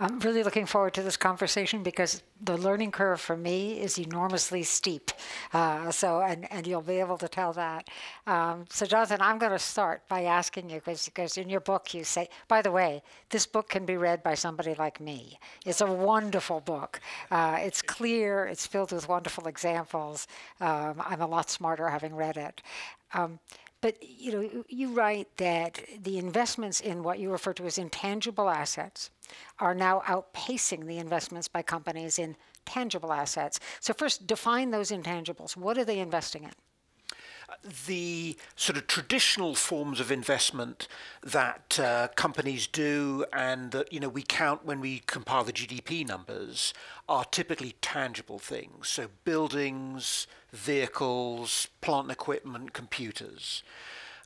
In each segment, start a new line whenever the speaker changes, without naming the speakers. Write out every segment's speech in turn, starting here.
I'm really looking forward to this conversation because the learning curve for me is enormously steep. Uh, so, and, and you'll be able to tell that. Um, so, Jonathan, I'm going to start by asking you because in your book you say, by the way, this book can be read by somebody like me. It's a wonderful book. Uh, it's clear. It's filled with wonderful examples. Um, I'm a lot smarter having read it. Um, but you know, you write that the investments in what you refer to as intangible assets are now outpacing the investments by companies in tangible assets. So first, define those intangibles. What are they investing in?
The sort of traditional forms of investment that uh, companies do and that you know we count when we compile the GDP numbers are typically tangible things. So buildings vehicles plant and equipment computers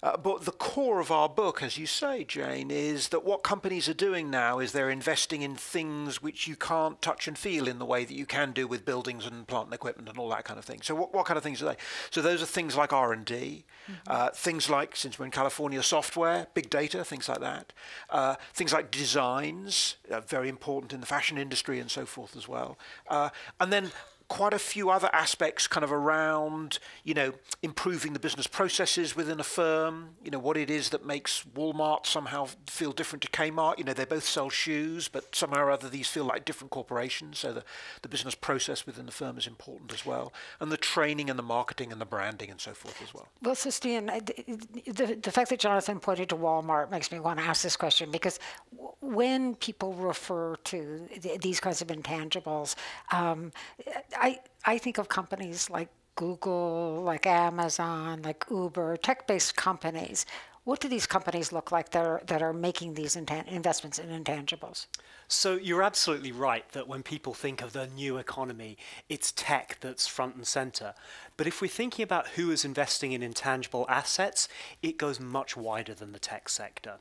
uh, but the core of our book, as you say, Jane, is that what companies are doing now is they're investing in things which you can't touch and feel in the way that you can do with buildings and plant and equipment and all that kind of thing. So what, what kind of things are they? So those are things like R&D, mm-hmm. uh, things like, since we're in California, software, big data, things like that. Uh, things like designs, uh, very important in the fashion industry and so forth as well. Uh, and then quite a few other aspects kind of around, you know, improving the business processes within a firm, you know, what it is that makes Walmart somehow feel different to Kmart. You know, they both sell shoes, but somehow or other these feel like different corporations. So the, the business process within the firm is important as well. And the training and the marketing and the branding and so forth as well.
Well, Stian, the, the fact that Jonathan pointed to Walmart makes me want to ask this question because when people refer to th- these kinds of intangibles, um, I, I think of companies like Google, like Amazon, like Uber, tech based companies. What do these companies look like that are, that are making these investments in intangibles?
So you're absolutely right that when people think of the new economy, it's tech that's front and center. But if we're thinking about who is investing in intangible assets, it goes much wider than the tech sector.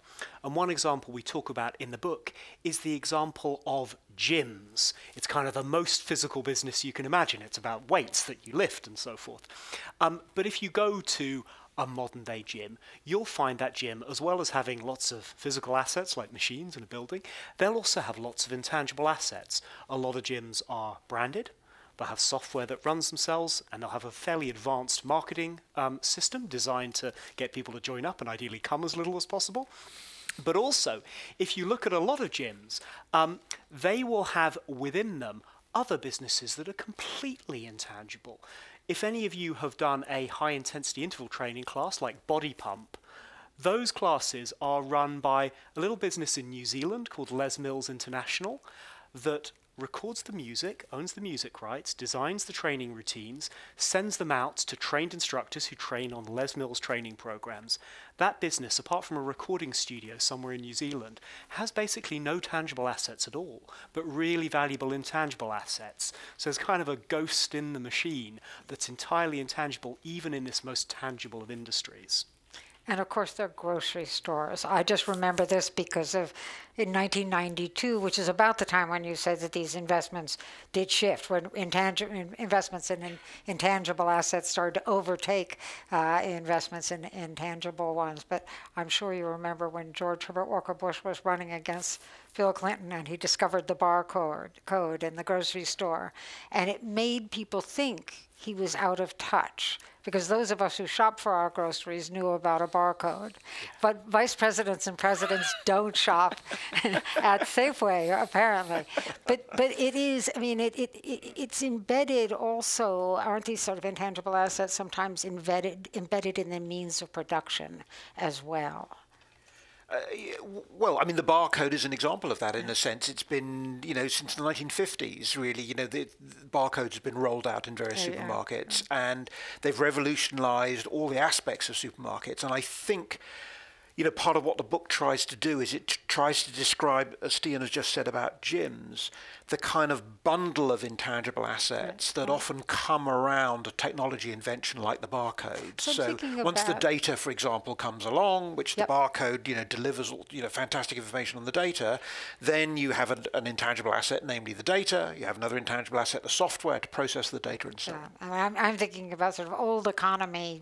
And one example we talk about in the book is the example of gyms. It's kind of the most physical business you can imagine. It's about weights that you lift and so forth. Um, but if you go to a modern day gym, you'll find that gym, as well as having lots of physical assets like machines and a building, they'll also have lots of intangible assets. A lot of gyms are branded, they'll have software that runs themselves, and they'll have a fairly advanced marketing um, system designed to get people to join up and ideally come as little as possible. But also, if you look at a lot of gyms, um, they will have within them other businesses that are completely intangible. If any of you have done a high intensity interval training class like Body Pump, those classes are run by a little business in New Zealand called Les Mills International that records the music, owns the music rights, designs the training routines, sends them out to trained instructors who train on Les Mills training programs. That business, apart from a recording studio somewhere in New Zealand, has basically no tangible assets at all, but really valuable intangible assets. So it's kind of a ghost in the machine that's entirely intangible, even in this most tangible of industries.
And of course, they're grocery stores. I just remember this because of in 1992, which is about the time when you said that these investments did shift, when intangible investments in, in intangible assets started to overtake uh, investments in intangible ones. But I'm sure you remember when George Herbert Walker Bush was running against Bill Clinton and he discovered the barcode code in the grocery store, and it made people think he was out of touch because those of us who shop for our groceries knew about a barcode. But vice presidents and presidents don't shop at Safeway, apparently. But but it is, I mean, it, it, it, it's embedded also, aren't these sort of intangible assets sometimes embedded, embedded in the means of production as well?
Uh, well, I mean, the barcode is an example of that in a sense. It's been, you know, since the 1950s, really, you know, the, the barcodes have been rolled out in various oh, supermarkets yeah. and they've revolutionized all the aspects of supermarkets. And I think you know, part of what the book tries to do is it tries to describe, as Stian has just said about gyms, the kind of bundle of intangible assets that often come around a technology invention like the barcode.
So,
so once the data, for example, comes along, which yep. the barcode, you know, delivers, you know, fantastic information on the data, then you have an, an, intangible asset, namely the data. You have another intangible asset, the software to process the data and so
yeah. on. I'm, I'm thinking about sort of old economy.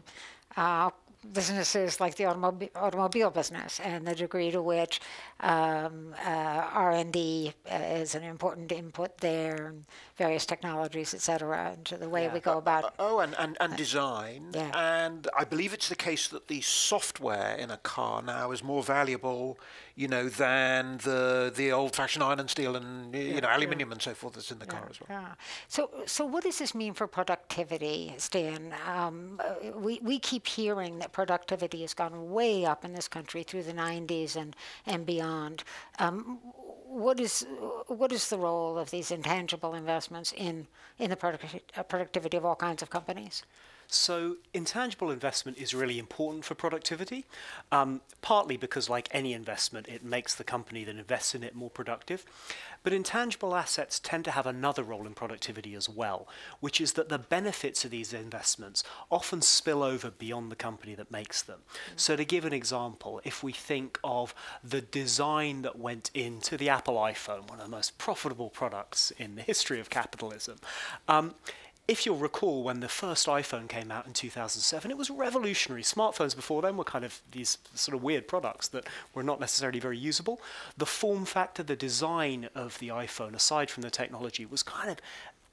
Uh, businesses like the automobi- automobile business and the degree to which um, uh, R&D uh, is an important input there, and various technologies, et cetera, into the way
Yeah.
we go about.
Oh, and, and, and design.
yeah.
And I believe it's the case that the software in a car now is more valuable, you know, than the the old-fashioned iron and steel and y- you know aluminium and so forth that's in the car as well.
Yeah. So, so what does this mean for productivity, Stian? Um, uh, we, we keep hearing that productivity has gone way up in this country through the 90s and, and beyond. Um, what is what is the role of these intangible investments in in the product, uh, productivity of all kinds of companies?
So, intangible investment is really important for productivity, um, partly because, like any investment, it makes the company that invests in it more productive. But intangible assets tend to have another role in productivity as well, which is that the benefits of these investments often spill over beyond the company that makes them. So, to give an example, if we think of the design that went into the Apple iPhone, one of the most profitable products in the history of capitalism. Um, if you'll recall, when the first iPhone came out in 2007, it was revolutionary. Smartphones before then were kind of these sort of weird products that were not necessarily very usable. The form factor, the design of the iPhone, aside from the technology, was kind of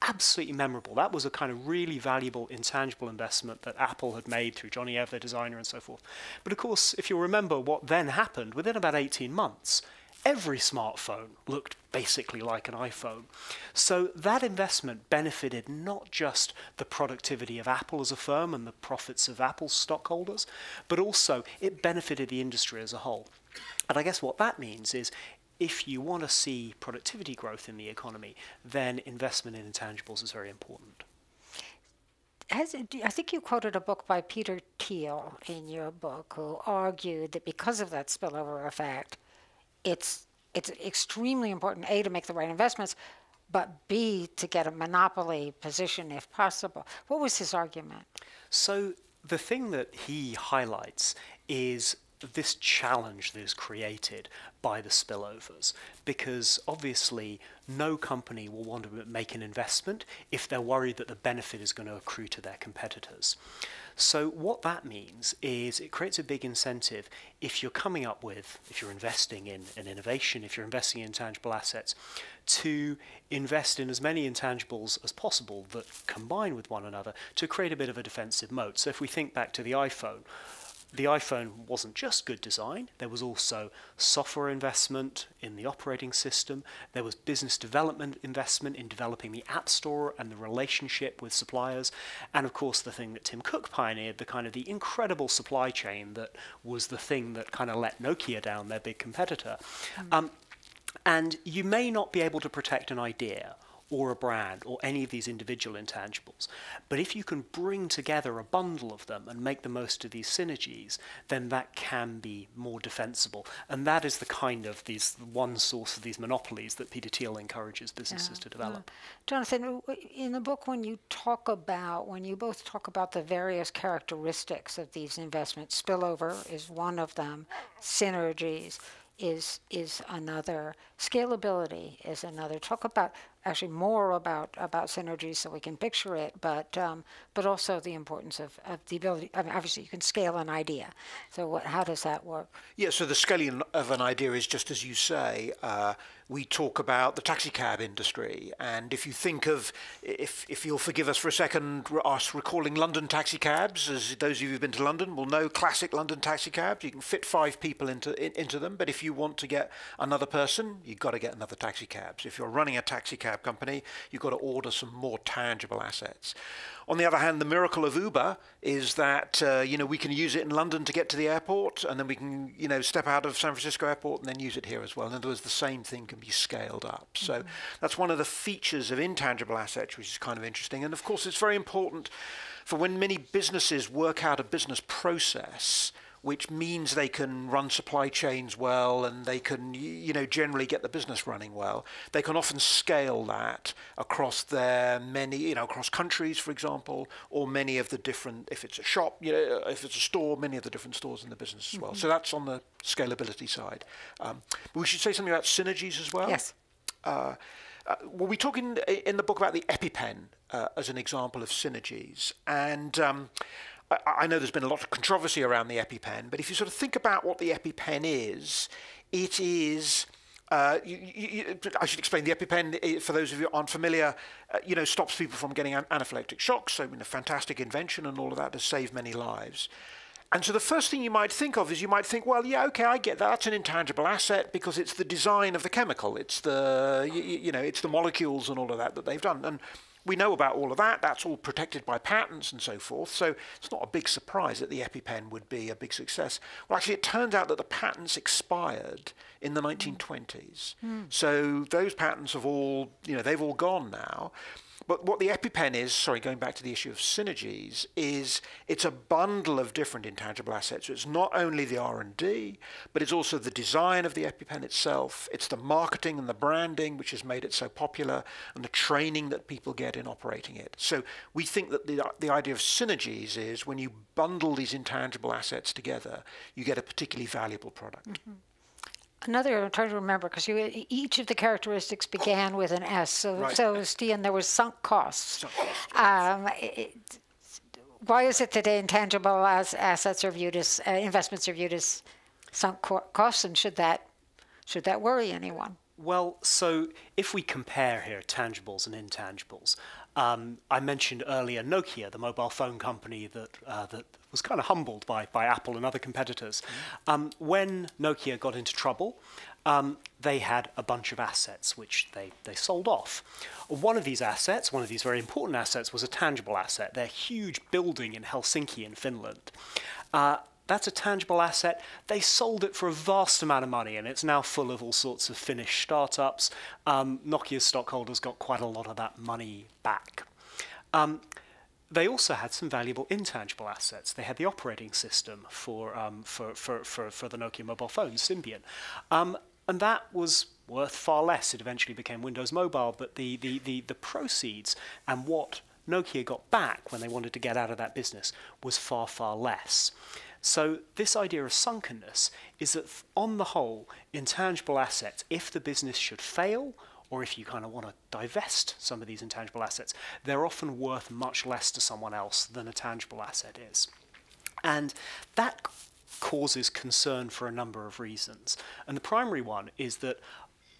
absolutely memorable. That was a kind of really valuable, intangible investment that Apple had made through Jony Ive, their designer, and so forth. But of course, if you'll remember what then happened, within about 18 months, every smartphone looked basically like an iPhone. So that investment benefited not just the productivity of Apple as a firm and the profits of Apple's stockholders, but also it benefited the industry as a whole. And I guess what that means is if you want to see productivity growth in the economy, then investment in intangibles is very important.
Has I think you quoted a book by Peter Thiel in your book, who argued that because of that spillover effect, it's it's extremely important a to make the right investments, but b to get a monopoly position if possible. What was his argument?
So the thing that he highlights is this challenge that is created by the spillovers because obviously no company will want to make an investment if they're worried that the benefit is going to accrue to their competitors. So what that means is it creates a big incentive if you're coming up with, if you're investing in an innovation, if you're investing in intangible assets, to invest in as many intangibles as possible that combine with one another to create a bit of a defensive moat. So if we think back to the iPhone, the iPhone wasn't just good design, there was also software investment in the operating system, there was business development investment in developing the App Store and the relationship with suppliers, and of course the thing that Tim Cook pioneered, the kind of the incredible supply chain that was the thing that kind of let Nokia down, their big competitor. Um, and you may not be able to protect an idea or a brand or any of these individual intangibles. But if you can bring together a bundle of them and make the most of these synergies, then that can be more defensible. And that is the kind of these one source of these monopolies that Peter Thiel encourages businesses to develop.
Mm-hmm. Jonathan, in the book, when you talk about, when you both talk about the various characteristics of these investments, spillover is one of them, synergies is is another, scalability is another. Talk about actually more about about synergies so we can picture it, but um, but also the importance of, of the ability. I mean, obviously, you can scale an idea. So, what, how does that work?
Yeah, so the scaling of an idea is just as you say. Uh, we talk about the taxi cab industry, and if you think of, if if you'll forgive us for a second, us recalling London taxi cabs, as those of you who've been to London will know, classic London taxi cabs. You can fit five people into in, into them, but if you want to get another person, you've got to get another taxi cab. So if you're running a taxi cab company, you've got to order some more tangible assets. On the other hand, the miracle of Uber is that uh, you know we can use it in London to get to the airport, and then we can you know step out of San Francisco airport and then use it here as well. In other words, the same thing can be scaled up. So mm-hmm. that's one of the features of intangible assets, which is kind of interesting. And of course, it's very important for when many businesses work out a business process which means they can run supply chains well and they can you know generally get the business running well. They can often scale that across their many you know across countries for example or many of the different if it's a shop you know if it's a store many of the different stores in the business as well. So that's on the scalability side. Um, but we should say something about synergies as well.
Yes.
uh, uh, well, we talk in, in the book about the EpiPen uh, as an example of synergies, and um, I, I know there's been a lot of controversy around the EpiPen, but if you sort of think about what the EpiPen is, it is. Uh, you, you, I should explain the EpiPen for those of you aren't familiar. Uh, you know, stops people from getting anaphylactic shocks. So, I mean, a fantastic invention and all of that to save many lives. And so the first thing you might think of is you might think, well, yeah, okay, I get that. That's an intangible asset because it's the design of the chemical. It's the, you, you know, it's the molecules and all of that that they've done. And we know about all of that. That's all protected by patents and so forth. So it's not a big surprise that the EpiPen would be a big success. Well, actually, it turns out that the patents expired in the 1920s. Mm. So those patents have all, you know, they've all gone now. But what the EpiPen is, sorry, going back to the issue of synergies, is it's a bundle of different intangible assets. So it's not only the R&D, but it's also the design of the EpiPen itself. It's the marketing and the branding, which has made it so popular, and the training that people get in operating it. So we think that the, the idea of synergies is when you bundle these intangible assets together, you get a particularly valuable product. Mm -hmm.
Another, I'm trying to remember because each of the characteristics began with an S. So, right. so Stian, there was sunk costs. Sunk costs um, it, why is it today intangible as assets are viewed as uh, investments are viewed as sunk co costs, and should that should that worry anyone?
Well, so if we compare here tangibles and intangibles, um, I mentioned earlier Nokia, the mobile phone company that uh, that was kind of humbled by by Apple and other competitors. Mm. Um, when Nokia got into trouble, um, they had a bunch of assets which they, they sold off. One of these assets, one of these very important assets, was a tangible asset. Their huge building in Helsinki in Finland. Uh, that's a tangible asset. They sold it for a vast amount of money, and it's now full of all sorts of Finnish startups. Um, Nokia's stockholders got quite a lot of that money back. Um, they also had some valuable intangible assets. They had the operating system for, um, for, for, for, for, the Nokia mobile phone, Symbian. Um, and that was worth far less. It eventually became Windows Mobile, but the, the, the, the proceeds and what Nokia got back when they wanted to get out of that business was far, far less. So this idea of sunkenness is that on the whole, intangible assets, if the business should fail, or if you kind of want to divest some of these intangible assets, they're often worth much less to someone else than a tangible asset is. And that causes concern for a number of reasons. And the primary one is that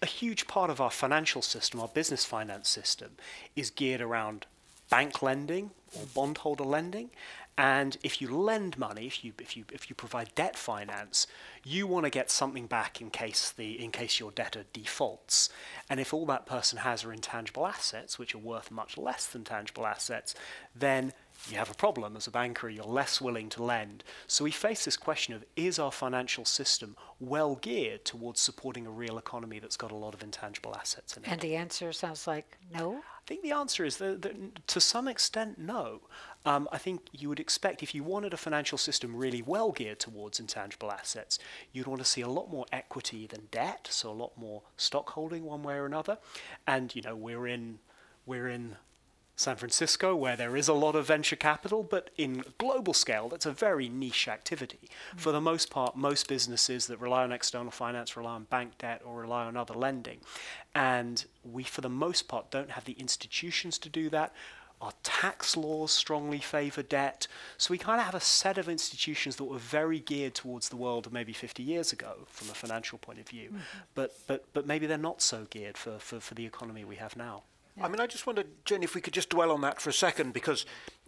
a huge part of our financial system, our business finance system, is geared around bank lending or bondholder lending. And if you lend money, if you if you if you provide debt finance, you want to get something back in case the in case your debtor defaults. And if all that person has are intangible assets, which are worth much less than tangible assets, then you have a problem as a banker, you're less willing to lend. So we face this question of is our financial system well geared towards supporting a real economy that's got a lot of intangible assets in it?
And the answer sounds like no.
I think the answer is that, that to some extent, no. Um, I think you would expect if you wanted a financial system really well geared towards intangible assets, you'd want to see a lot more equity than debt, so a lot more stock holding one way or another. And you know, we're in we're in San Francisco, where there is a lot of venture capital, but in global scale, that's a very niche activity. Mm. For the most part, most businesses that rely on external finance rely on bank debt or rely on other lending. And we, for the most part, don't have the institutions to do that. Our tax laws strongly favour debt. So we kind of have a set of institutions that were very geared towards the world of maybe 50 years ago from a financial point of view. Mm -hmm. But, but, but maybe they're not so geared for, for, for the economy we have now.
I mean, I just wondered, Jen, if we could just dwell on that for a second, because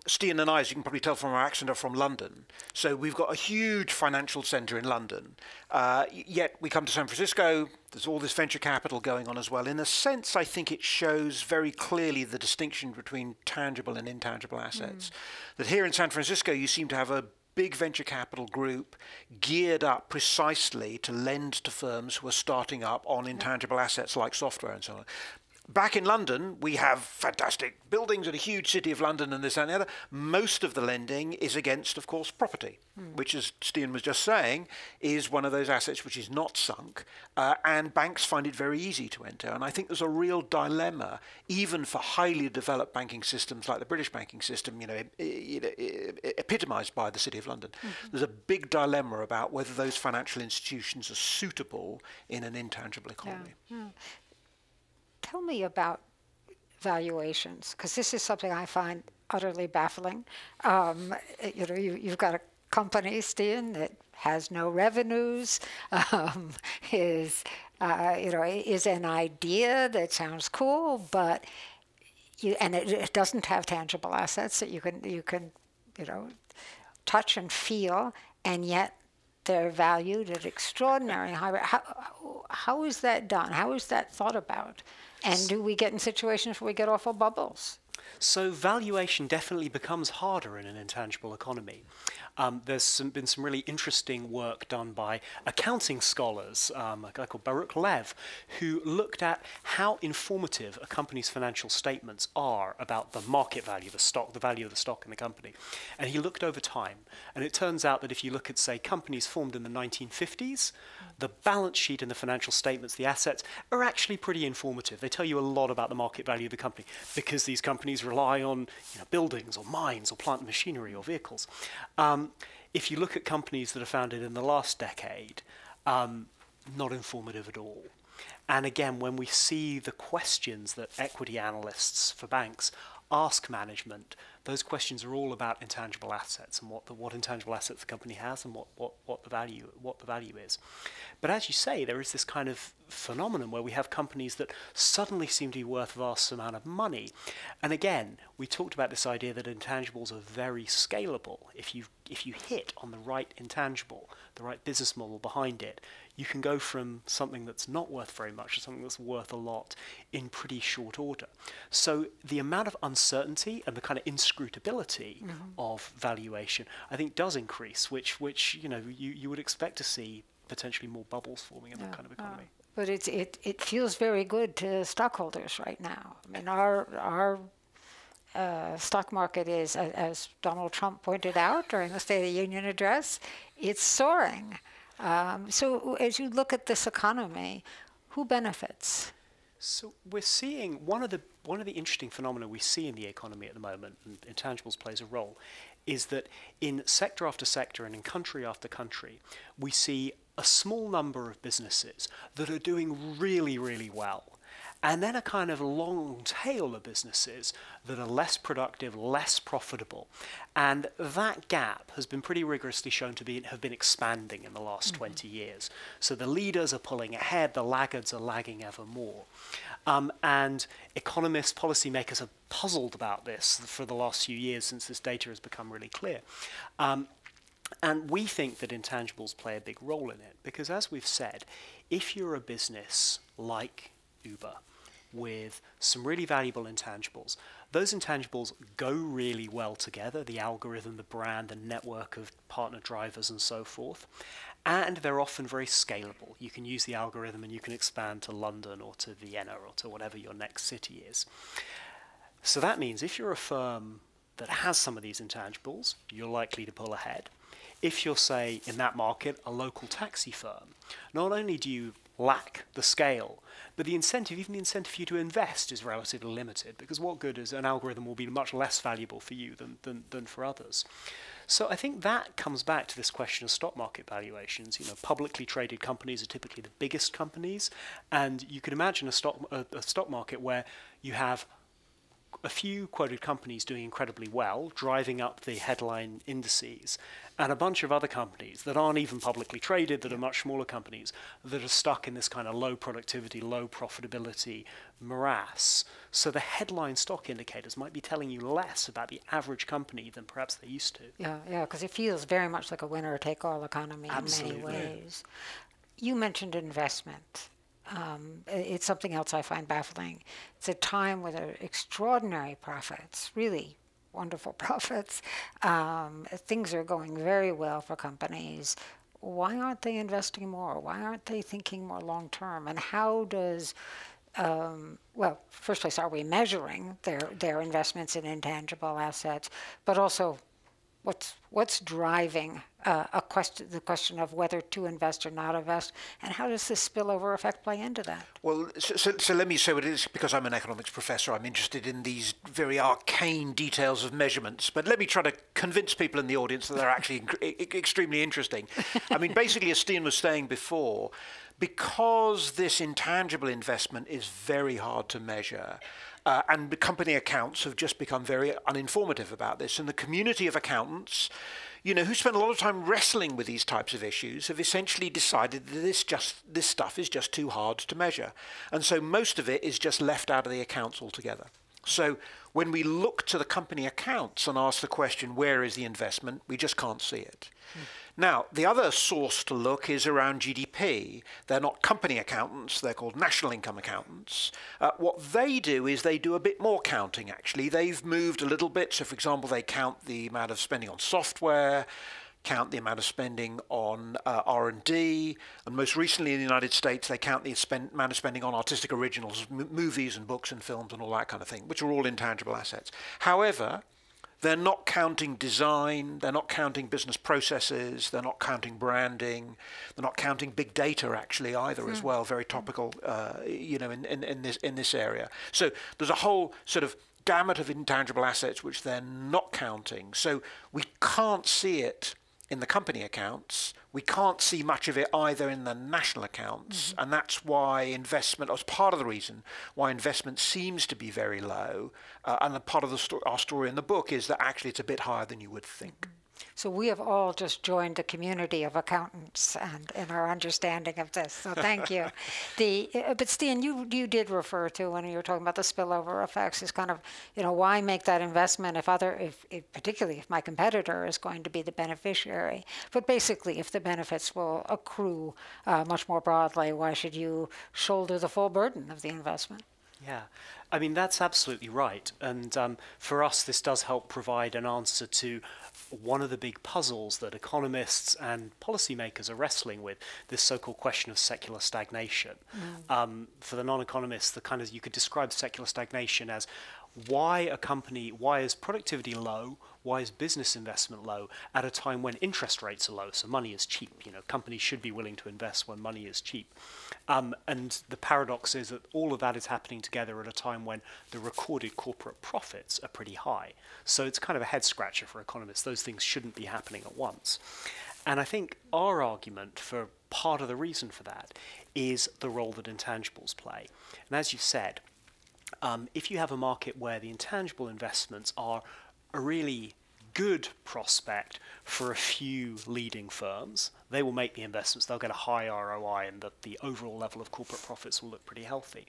Stian and I, as you can probably tell from our accent, are from London. So we've got a huge financial centre in London. Uh, yet we come to San Francisco, there's all this venture capital going on as well. In a sense, I think it shows very clearly the distinction between tangible and intangible assets. Mm. That here in San Francisco, you seem to have a big venture capital group geared up precisely to lend to firms who are starting up on intangible assets like software and so on. Back in London, we have fantastic buildings and a huge city of London and this and the other. Most of the lending is against, of course, property, mm. which, as Stian was just saying, is one of those assets which is not sunk, uh, and banks find it very easy to enter. And I think there's a real dilemma, even for highly developed banking systems like the British banking system, you know, epitomised by the City of London. Mm-hmm. There's a big dilemma about whether those financial institutions are suitable in an intangible economy. Yeah. Yeah
tell me about valuations, because this is something I find utterly baffling. Um, you know, you, you've got a company, Stian, that has no revenues, um, is uh, you know is an idea that sounds cool, but you, and it, it, doesn't have tangible assets that you can you can you know touch and feel, and yet they're valued at extraordinary high. How, how is that done? How is that thought about? And do we get in situations where we get awful bubbles?
So valuation definitely becomes harder in an intangible economy. Um, there's some, been some really interesting work done by accounting scholars, um, a guy called Baruch Lev, who looked at how informative a company's financial statements are about the market value, the stock, the value of the stock in the company. And he looked over time. And it turns out that if you look at, say, companies formed in the 1950s, the balance sheet and the financial statements, the assets, are actually pretty informative. They tell you a lot about the market value of the company because these companies rely on you know, buildings or mines or plant machinery or vehicles. Um, if you look at companies that are founded in the last decade, um, not informative at all. And again, when we see the questions that equity analysts for banks ask management, those questions are all about intangible assets and what the what intangible assets the company has and what, what, what the value what the value is. But as you say, there is this kind of phenomenon where we have companies that suddenly seem to be worth a vast amount of money. And again, we talked about this idea that intangibles are very scalable. If you if you hit on the right intangible, the right business model behind it, you can go from something that's not worth very much to something that's worth a lot in pretty short order. So the amount of uncertainty and the kind of inscrutability mm-hmm. of valuation, I think, does increase, which which you know you, you would expect to see potentially more bubbles forming in yeah. that kind of economy. Uh,
but it, it, it feels very good to stockholders right now. I mean, our, our uh, stock market is, as Donald Trump pointed out during the State of the Union address, it's soaring. Um, so as you look at this economy, who benefits?
So we're seeing one of the one of the interesting phenomena we see in the economy at the moment, and intangibles plays a role, is that in sector after sector and in country after country, we see a small number of businesses that are doing really, really well and then a kind of long tail of businesses that are less productive, less profitable. And that gap has been pretty rigorously shown to be, have been expanding in the last mm-hmm. 20 years. So the leaders are pulling ahead, the laggards are lagging ever more. Um, and economists, policymakers have puzzled about this for the last few years since this data has become really clear. Um, and we think that intangibles play a big role in it because, as we've said, if you're a business like Uber with some really valuable intangibles, those intangibles go really well together the algorithm, the brand, the network of partner drivers, and so forth. And they're often very scalable. You can use the algorithm and you can expand to London or to Vienna or to whatever your next city is. So that means if you're a firm that has some of these intangibles, you're likely to pull ahead if you're, say, in that market, a local taxi firm, not only do you lack the scale, but the incentive, even the incentive for you to invest, is relatively limited because what good is an algorithm will be much less valuable for you than, than, than for others. So I think that comes back to this question of stock market valuations. You know, publicly traded companies are typically the biggest companies, and you can imagine a stock a, a stock market where you have a few quoted companies doing incredibly well, driving up the headline indices, and a bunch of other companies that aren't even publicly traded, that are much smaller companies, that are stuck in this kind of low productivity, low profitability morass. So the headline stock indicators might be telling you less about the average company than perhaps they used to.
Yeah, yeah, because it feels very much like a winner take all economy Absolutely. in many ways. You mentioned investment. Um, it's something else I find baffling. It's a time with extraordinary profits, really wonderful profits. Um, things are going very well for companies. Why aren't they investing more? Why aren't they thinking more long term? And how does um, well, first place, are we measuring their their investments in intangible assets, but also what's what's driving uh, a question the question of whether to invest or not invest and how does this spillover effect play into that?
Well so, so, so, let me say what it is because i'm an economics professor i'm interested in these very arcane details of measurements but let me try to convince people in the audience that they're actually extremely interesting. I mean basically as Stian was saying before because this intangible investment is very hard to measure, uh, and the company accounts have just become very uninformative about this, and the community of accountants you know, who spend a lot of time wrestling with these types of issues, have essentially decided that this just this stuff is just too hard to measure, and so most of it is just left out of the accounts altogether. So when we look to the company accounts and ask the question, where is the investment, we just can't see it. Mm. Now, the other source to look is around GDP. They're not company accountants, they're called national income accountants. Uh, what they do is they do a bit more counting, actually. They've moved a little bit. So, for example, they count the amount of spending on software, count the amount of spending on uh, R&D, and most recently in the United States, they count the amount of spending on artistic originals, movies and books and films and all that kind of thing, which are all intangible assets. However, they're not counting design, they're not counting business processes, they're not counting branding, they're not counting big data actually either mm. as hmm. well, very topical, uh, you know, in, in, in, this, in this area. So there's a whole sort of gamut of intangible assets which they're not counting. So we can't see it in the company accounts. We can't see much of it either in the national accounts, mm-hmm. and that's why investment, as part of the reason why investment seems to be very low, uh, and a part of the sto- our story in the book is that actually it's a bit higher than you would think. Mm-hmm.
So we have all just joined the community of accountants and in our understanding of this. So thank you. the uh, but Stian, you you did refer to when you were talking about the spillover effects is kind of you know why make that investment if other if, if particularly if my competitor is going to be the beneficiary. But basically, if the benefits will accrue uh, much more broadly, why should you shoulder the full burden of the investment?
Yeah, I mean, that's absolutely right. And um, for us, this does help provide an answer to one of the big puzzles that economists and policymakers are wrestling with this so-called question of secular stagnation. Mm. Um, for the non-economists, the kind of you could describe secular stagnation as why a company, why is productivity low? Why is business investment low at a time when interest rates are low? So money is cheap. You know, companies should be willing to invest when money is cheap. Um, and the paradox is that all of that is happening together at a time when the recorded corporate profits are pretty high. So it's kind of a head scratcher for economists. Those things shouldn't be happening at once. And I think our argument for part of the reason for that is the role that intangibles play. And as you said, um, if you have a market where the intangible investments are a really good prospect for a few leading firms, they will make the investments, they'll get a high ROI, and that the overall level of corporate profits will look pretty healthy.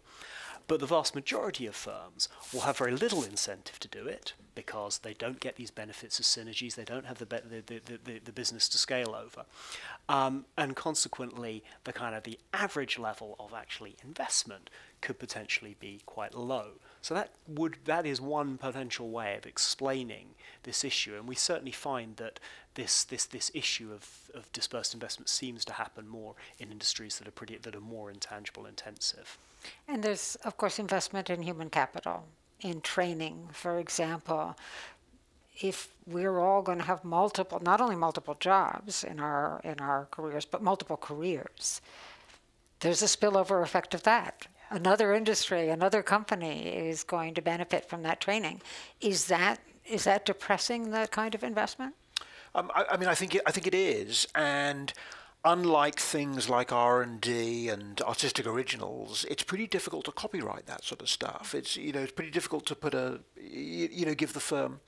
But the vast majority of firms will have very little incentive to do it because they don't get these benefits of synergies, they don't have the, the, the, the, the business to scale over. Um, and consequently, the kind of the average level of actually investment could potentially be quite low. So that would that is one potential way of explaining this issue, and we certainly find that this this this issue of, of dispersed investment seems to happen more in industries that are pretty that are more intangible intensive.
And there's, of course, investment in human capital, in training, for example. If we're all going to have multiple, not only multiple jobs in our in our careers, but multiple careers, there's a spillover effect of that. Another industry, another company is going to benefit from that training. Is that is that depressing that kind of investment?
Um, I, I mean, I think it, I think it is, and unlike things like R&D and artistic originals, it's pretty difficult to copyright that sort of stuff. It's you know it's pretty difficult to put a you, know give the firm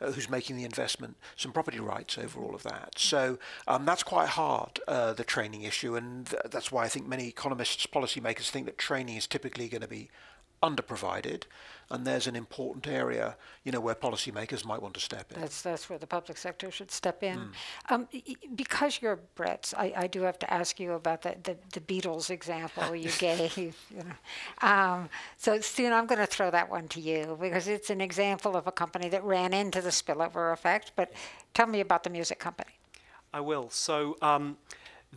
uh, who's making the investment some property rights over all of that. So um, that's quite hard uh, the training issue, and th- that's why I think many economists, policymakers think that training is typically going to be underprovided, and there's an important area, you know, where policymakers might want to step in.
That's that's where the public sector should step in. Mm. Um, because you're Brits, I, I do have to ask you about the, the, the Beatles example you gave. You know. um, so, Stian, I'm going to throw that one to you because it's an example of a company that ran into the spillover effect. But tell me about the music company.
I will. So. Um,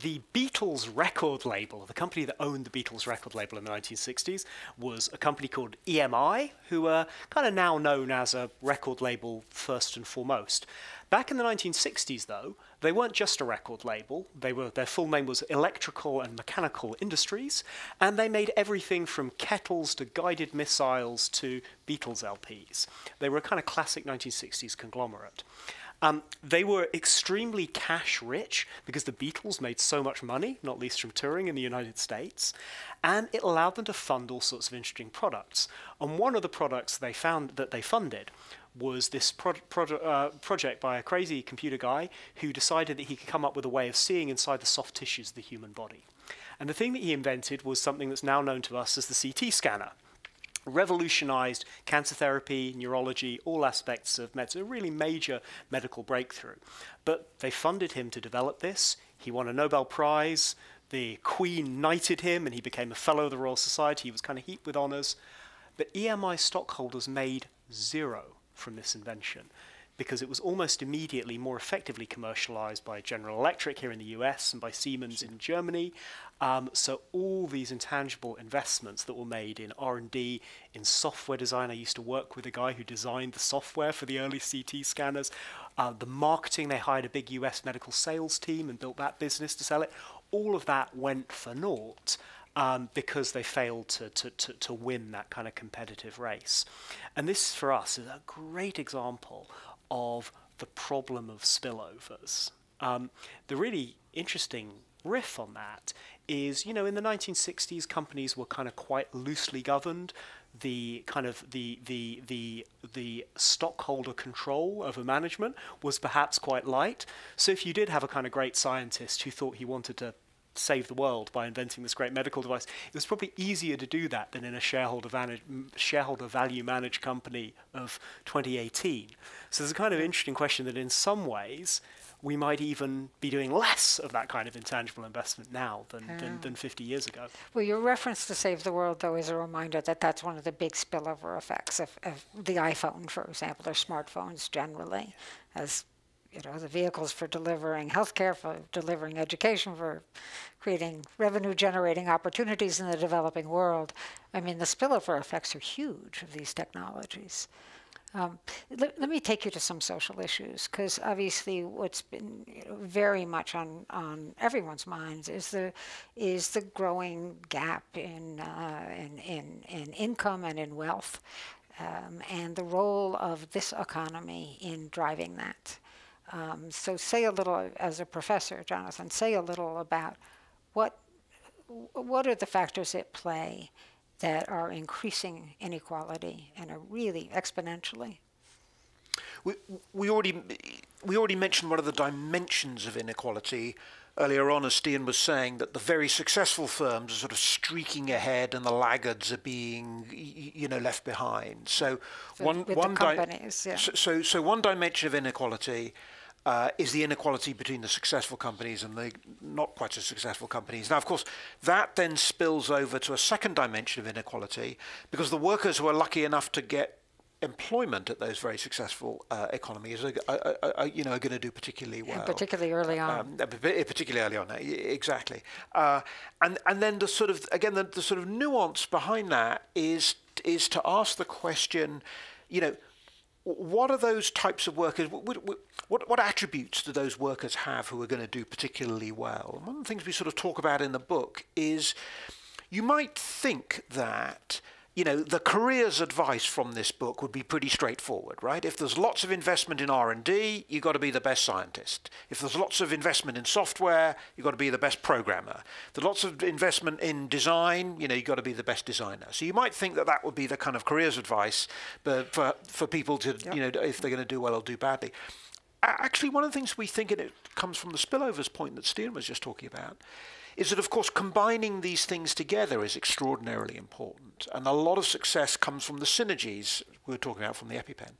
the Beatles record label, the company that owned the Beatles record label in the 1960s, was a company called EMI, who are kind of now known as a record label first and foremost. Back in the 1960s, though, they weren't just a record label. They were their full name was Electrical and Mechanical Industries, and they made everything from kettles to guided missiles to Beatles LPs. They were a kind of classic 1960s conglomerate. Um, they were extremely cash rich because the Beatles made so much money, not least from touring in the United States, and it allowed them to fund all sorts of interesting products. And one of the products they found that they funded was this pro- pro- uh, project by a crazy computer guy who decided that he could come up with a way of seeing inside the soft tissues of the human body. And the thing that he invented was something that's now known to us as the CT scanner. Revolutionized cancer therapy, neurology, all aspects of medicine, a really major medical breakthrough. But they funded him to develop this. He won a Nobel Prize. The Queen knighted him, and he became a Fellow of the Royal Society. He was kind of heaped with honours. But EMI stockholders made zero from this invention because it was almost immediately more effectively commercialized by General Electric here in the US and by Siemens in Germany. Um, so all these intangible investments that were made in R&D, in software design. I used to work with a guy who designed the software for the early CT scanners. Uh, the marketing, they hired a big US medical sales team and built that business to sell it. All of that went for naught um, because they failed to, to, to, to win that kind of competitive race. And this, for us, is a great example of the problem of spillovers. Um, the really interesting riff on that is, you know, in the 1960s, companies were kind of quite loosely governed. The kind of the the the the stockholder control over management was perhaps quite light. So if you did have a kind of great scientist who thought he wanted to save the world by inventing this great medical device. It was probably easier to do that than in a shareholder, shareholder value managed company of 2018. So there's a kind of interesting question that in some ways we might even be doing less of that kind of intangible investment now than, than, than 50 years ago.
Well, your reference to Save the World, though, is a reminder that that's one of the big spillover effects of, of the iPhone, for example, or smartphones generally, as you know, the vehicles for delivering healthcare, for delivering education, for creating revenue generating opportunities in the developing world. I mean, the spillover effects are huge of these technologies. Um, let, let, me take you to some social issues, because obviously what's been you know, very much on, on everyone's minds is the is the growing gap in uh, in, in, in income and in wealth, um, and the role of this economy in driving that. Um, so say a little, as a professor, Jonathan, say a little about what, what are the factors at play that are increasing inequality and are really exponentially?
We, we, already, we already mentioned one of the dimensions of inequality earlier on, as Stian was saying, that the very successful firms are sort of streaking ahead and the laggards are being, you know, left behind. So,
so one, one yeah. so,
so, so one dimension of inequality uh, is the inequality between the successful companies and the not quite so successful companies. Now, of course, that then spills over to a second dimension of inequality because the workers who are lucky enough to get employment at those very successful uh, economies are, are, are, you know are going to do particularly well.
particularly early on. Um,
particularly early on, exactly. Uh, and and then the sort of again the, the sort of nuance behind that is is to ask the question, you know what are those types of workers? What, what, what, attributes do those workers have who are going to do particularly well? One of the things we sort of talk about in the book is you might think that you know, the careers advice from this book would be pretty straightforward, right? If there's lots of investment in R&D, you've got to be the best scientist. If there's lots of investment in software, you've got to be the best programmer. There's lots of investment in design, you know, you've got to be the best designer. So you might think that that would be the kind of careers advice but for, for people to, yep. you know, if they're going to do well or do badly. Actually, one of the things we think, and it comes from the spillovers point that Stian was just talking about, is that, of course, combining these things together is extraordinarily important. And a lot of success comes from the synergies we were talking about from the EpiPen.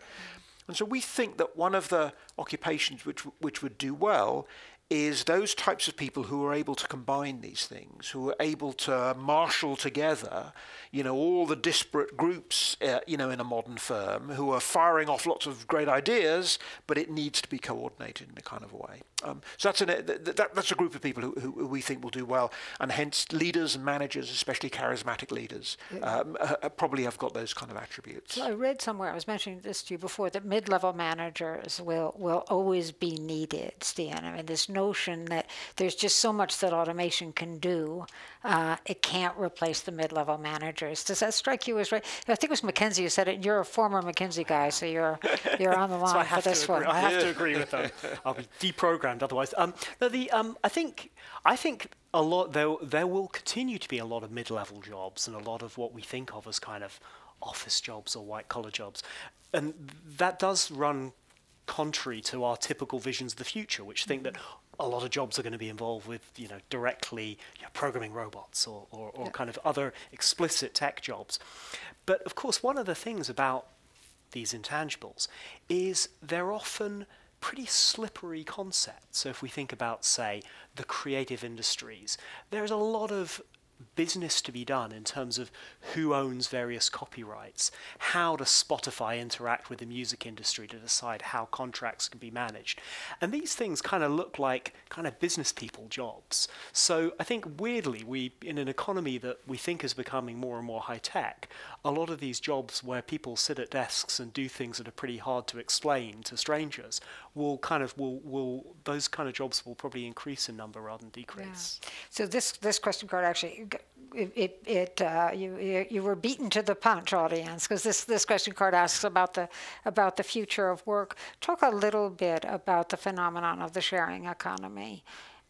And so we think that one of the occupations which, which would do well is those types of people who are able to combine these things, who are able to marshal together, you know, all the disparate groups, uh, you know, in a modern firm who are firing off lots of great ideas, but it needs to be coordinated in a kind of a way. Um, so that's, an, that, that's a group of people who, who, we think will do well, and hence leaders and managers, especially charismatic leaders, um, uh, uh, probably have got those kind of attributes.
So I read somewhere, I was mentioning this to you before, that mid-level managers will, will always be needed, Stian. I mean, there's no notion that there's just so much that automation can do. Uh, it can't replace the mid-level managers. Does that strike you as right? I think it was McKinsey who said it. You're a former McKinsey guy, so you're you're on the line
so I
for
have
this
to agree.
one.
I have to agree with them. I'll be deprogrammed otherwise. Um, no, the um, I think I think a lot there there will continue to be a lot of mid-level jobs and a lot of what we think of as kind of office jobs or white collar jobs, and that does run contrary to our typical visions of the future, which think that a lot of jobs are going to be involved with, you know, directly you know, programming robots or, or, or kind of other explicit tech jobs. But of course, one of the things about these intangibles is they're often pretty slippery concepts. So if we think about, say, the creative industries, there's a lot of business to be done in terms of who owns various copyrights, how does Spotify interact with the music industry to decide how contracts can be managed. And these things kind of look like kind of business people jobs. So I think weirdly, we in an economy that we think is becoming more and more high tech, a lot of these jobs where people sit at desks and do things that are pretty hard to explain to strangers will kind of will will those kind of jobs will probably increase in number rather than decrease.
Yeah. So this this question card actually it, it, uh, you, you were beaten to the punch, audience, because this, this question card asks about the about the future of work. Talk a little bit about the phenomenon of the sharing economy.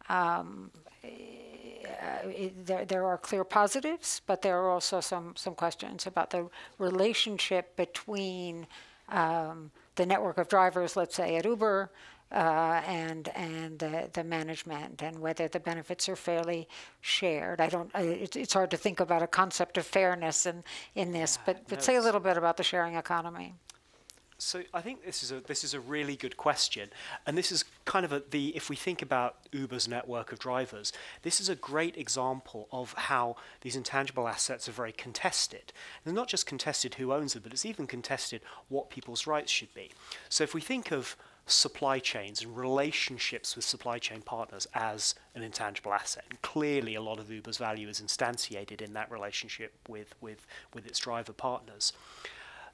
Um, it, there, there are clear positives, but there are also some some questions about the relationship between um, the network of drivers, let's say at Uber, uh, and and the, the management and whether the benefits are fairly shared. I don't. I, it's, it's hard to think about a concept of fairness in in this, yeah, but but no, say a little bit about the sharing economy.
So I think this is a this is a really good question, and this is kind of a, the if we think about Uber's network of drivers, this is a great example of how these intangible assets are very contested. They're not just contested who owns them, but it's even contested what people's rights should be. So if we think of supply chains and relationships with supply chain partners as an intangible asset. And clearly, a lot of Uber's value is instantiated in that relationship with, with, with its driver partners.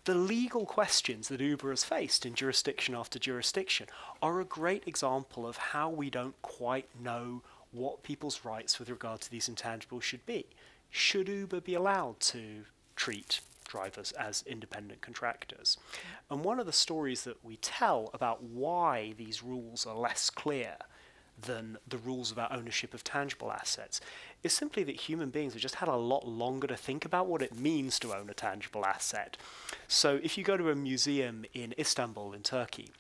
The legal questions that Uber has faced in jurisdiction after jurisdiction are a great example of how we don't quite know what people's rights with regard to these intangibles should be. Should Uber be allowed to treat drivers as independent contractors. And one of the stories that we tell about why these rules are less clear than the rules about ownership of tangible assets is simply that human beings have just had a lot longer to think about what it means to own a tangible asset. So if you go to a museum in Istanbul in Turkey,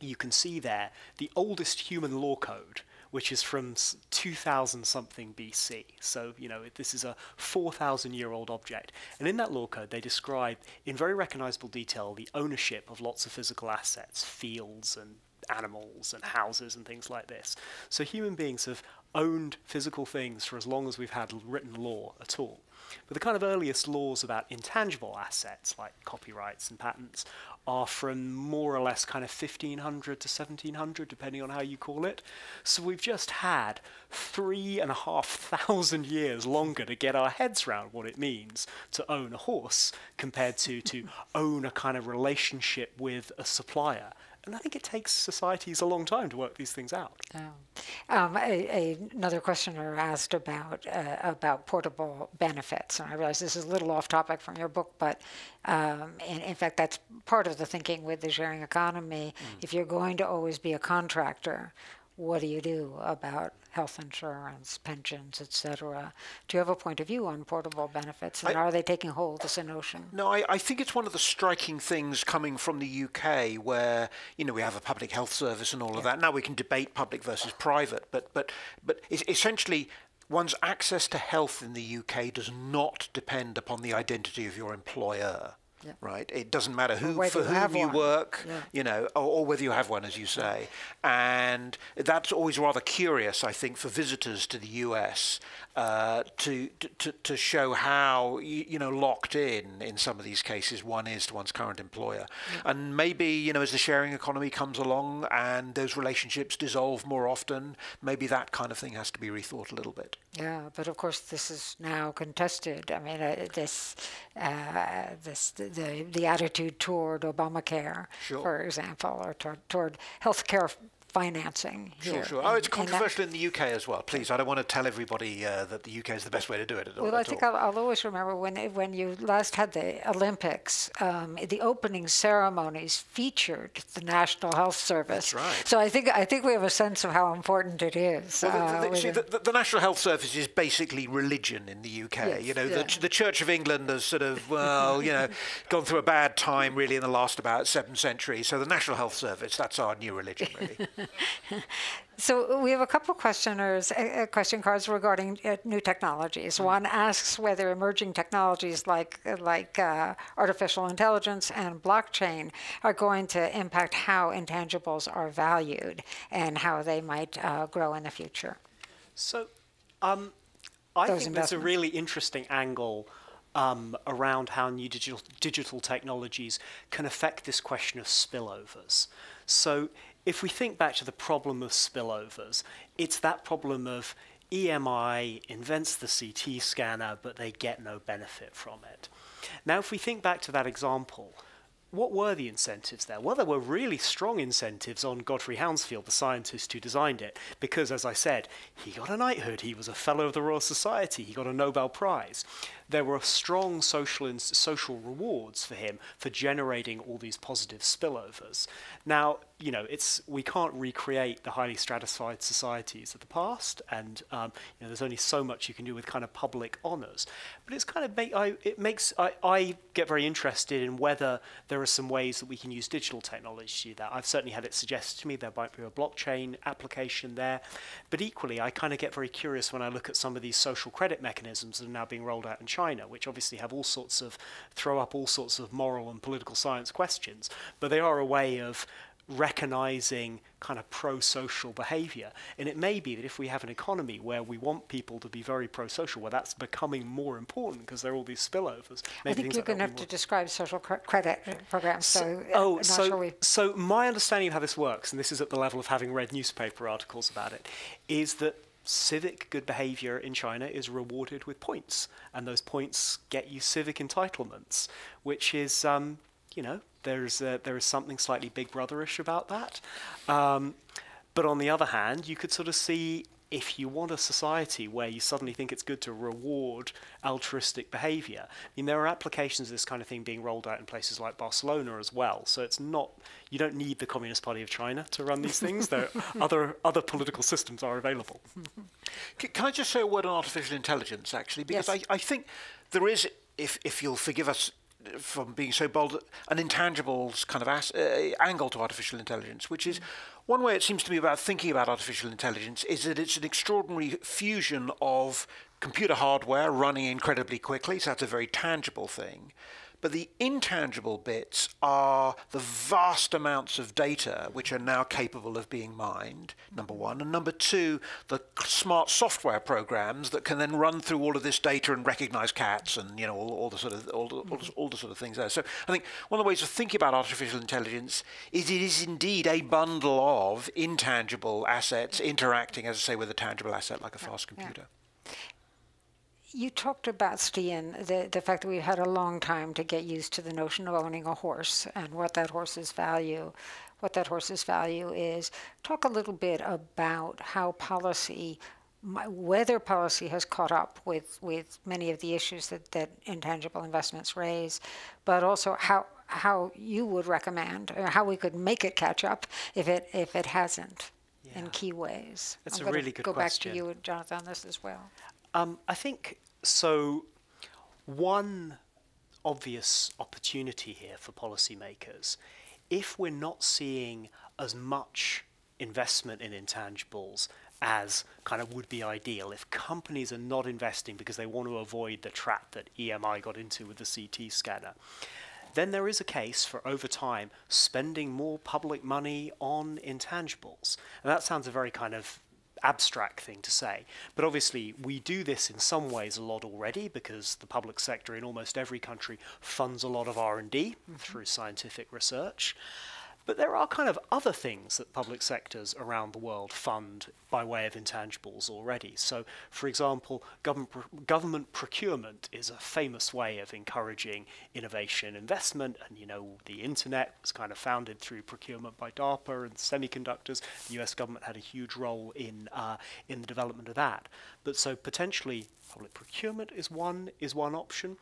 you can see there the oldest human law code which is from 2000 something BC. So, you know, this is a 4,000 year old object. And in that law code, they describe in very recognizable detail the ownership of lots of physical assets, fields and animals and houses and things like this. So human beings have owned physical things for as long as we've had written law at all. But the kind of earliest laws about intangible assets, like copyrights and patents, are from more or less kind of 1500 to 1700, depending on how you call it. So we've just had three and a half thousand years longer to get our heads around what it means to own a horse compared to to own a kind of relationship with a supplier and I think it takes societies a long time to work these things out.
Oh. Um, a, a, another questioner asked about uh, about portable benefits, and I realize this is a little off topic from your book, but um, in, in, fact, that's part of the thinking with the sharing economy. Mm. If you're going to always be a contractor, what do you do about health insurance, pensions, etc.? Do you have a point of view on portable benefits, and I, are they taking hold as a notion?
No, I, I, think it's one of the striking things coming from the UK, where you know we have a public health service and all yeah. of that. Now we can debate public versus private, but but but essentially. One's access to health in the UK does not depend upon the identity of your employer. Yeah. Right. It doesn't matter who for whom you work, yeah. you know, or, or, whether you have one, as you say. And that's always rather curious, I think, for visitors to the US uh, to, to to show how you, you, know locked in in some of these cases one is to one's current employer. Yeah. And maybe you know as the sharing economy comes along and those relationships dissolve more often, maybe that kind of thing has to be rethought a little bit.
Yeah, but of course this is now contested. I mean, uh, this uh, this the the attitude toward Obamacare, sure. for example, or toward, toward health care financing
Sure,
here.
sure. Oh, it's
And- and that-
controversial in the UK as well. Please, I don't want to tell everybody uh, that the UK is the best way to do it at all.
Well, I think. I'll, I'll always remember when it- when you last had the Olympics, um, the opening ceremonies featured the National Health Service.
That's right.
So I think I think we have a sense of how important it is.
Well,
uh,
the, the, see, the, the, the National Health Service is basically religion in the UK.
Yes,
you know,
yeah.
the, the Church of England has sort of, well, you know, gone through a bad time really in the last about seven centuries. So the National Health Service, that's our new religion, really.
So we have a couple questioners, uh, uh, question cards regarding uh, new technologies.
Hmm.
One asks whether emerging technologies like uh, like uh, artificial intelligence and blockchain are going to impact how intangibles are valued and how they might uh, grow in the future.
So, um, I
Those
think there's a really interesting angle um, around how new digital digital technologies can affect this question of spillovers. So, if we think back to the problem of spillovers, it's that problem of EMI invents the CT scanner, but they get no benefit from it. Now, if we think back to that example, what were the incentives there? Well, there were really strong incentives on Godfrey Hounsfield, the scientist who designed it, because, as I said, he got a knighthood, he was a Fellow of the Royal Society, he got a Nobel Prize. There were strong social and social rewards for him for generating all these positive spillovers. Now, you know, it's we can't recreate the highly stratified societies of the past, and um, you know, there's only so much you can do with kind of public honours. But it's kind of make, I, it makes I, I get very interested in whether there are some ways that we can use digital technology to do that. I've certainly had it suggested to me there might be a blockchain application there, but equally I kind of get very curious when I look at some of these social credit mechanisms that are now being rolled out in China, which obviously have all sorts of throw up all sorts of moral and political science questions, but they are a way of recognizing kind of pro-social behavior. And it may be that if we have an economy where we want people to be very pro-social where that's becoming more important because there are all these spillovers.
I think you're going to have to describe social cre- credit programs. So, uh,
oh, so
sure
so my understanding of how this works, and this is at the level of having read newspaper articles about it, is that civic good behavior in China is rewarded with points, and those points get you civic entitlements, which is, um, you know, there's uh, there is something slightly Big Brotherish about that. Um, but on the other hand, you could sort of see if you want a society where you suddenly think it's good to reward altruistic behavior, I mean, there are applications of this kind of thing being rolled out in places like Barcelona as well. So it's not, you don't need the Communist Party of China to run these things. There other, other political systems are available.
C- Can I just say a word on artificial intelligence, actually? Because
Yes.
I, I think there is, if, if you'll forgive us from being so bold, an intangibles kind of uh, angle to artificial intelligence, which is one way it seems to me about thinking about artificial intelligence is that it's an extraordinary fusion of computer hardware running incredibly quickly, so that's a very tangible thing. But the intangible bits are the vast amounts of data which are now capable of being mined, number one. And number two, the smart software programs that can then run through all of this data and recognize cats and, you know, all, all the sort of, all the, all, the, all the sort of things there. So I think one of the ways of thinking about artificial intelligence is it is indeed a bundle of intangible assets interacting, as I say, with a tangible asset like a fast computer.
You talked about, Stian, the, the fact that we've had a long time to get used to the notion of owning a horse and what that horse's value, what that horse's value is. Talk a little bit about how policy, whether policy has caught up with, with many of the issues that, that intangible investments raise, but also how how you would recommend or how we could make it catch up if it if it hasn't in key ways.
That's
I'm
a really good
go
question.
back to you, Jonathan, on this as well.
Um, I think so. One obvious opportunity here for policymakers, if we're not seeing as much investment in intangibles as kind of would be ideal, if companies are not investing because they want to avoid the trap that EMI got into with the CT scanner, then there is a case for over time spending more public money on intangibles. And that sounds a very kind of abstract thing to say. But obviously, we do this in some ways a lot already because the public sector in almost every country funds a lot of R&D mm-hmm. through scientific research. But there are kind of other things that public sectors around the world fund by way of intangibles already. So, for example, government, government procurement is a famous way of encouraging innovation investment. And, you know, the internet was kind of founded through procurement by DARPA and semiconductors. The US government had a huge role in, uh, in the development of that. But so potentially public procurement is one, is one option.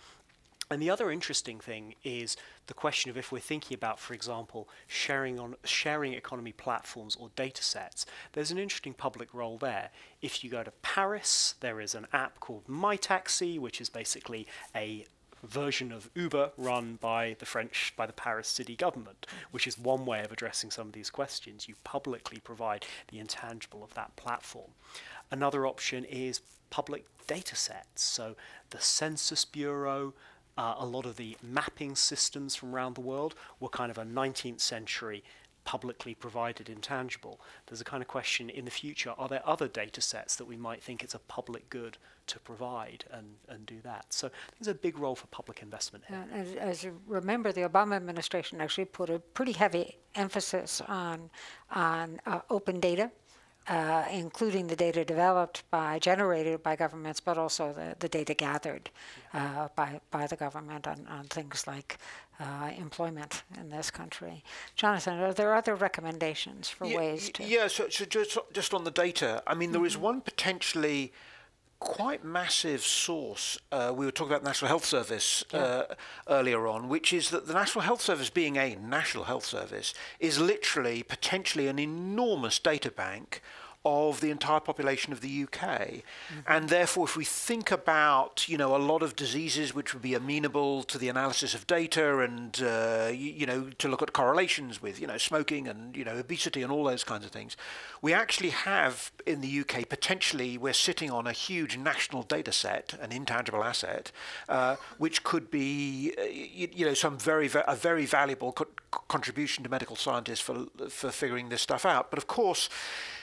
And the other interesting thing is the question of if we're thinking about, for example, sharing on sharing economy platforms or data sets, there's an interesting public role there. If you go to Paris, there is an app called MyTaxi, which is basically a version of Uber run by the French, by the Paris city government, which is one way of addressing some of these questions. You publicly provide the intangible of that platform. Another option is public data sets. So the Census Bureau, uh, a lot of the mapping systems from around the world were kind of a 19th century publicly provided intangible. There's a kind of question in the future, are there other data sets that we might think it's a public good to provide and, and do that? So there's a big role for public investment here.
Uh, as, as, you remember, the Obama administration actually put a pretty heavy emphasis on, on uh, open data uh, including the data developed by, generated by governments, but also the, the data gathered uh, by, by the government on, on things like uh, employment in this country. Jonathan, are there other recommendations for
yeah,
ways to?
Yeah, so, so just, just on the data, I mean, there mm -hmm. is one potentially quite massive source. Uh, we were talking about the National Health Service yeah. uh, earlier on, which is that the National Health Service, being a National Health Service, is literally potentially an enormous data bank of the entire population of the UK. Mm-hmm. And therefore, if we think about, you know, a lot of diseases which would be amenable to the analysis of data and, uh, you, you, know, to look at correlations with, you know, smoking and, you know, obesity and all those kinds of things, we actually have in the UK, potentially, we're sitting on a huge national data set, an intangible asset, uh, which could be, uh, you, you, know, some very, a very valuable co- contribution to medical scientists for, for figuring this stuff out. But of course,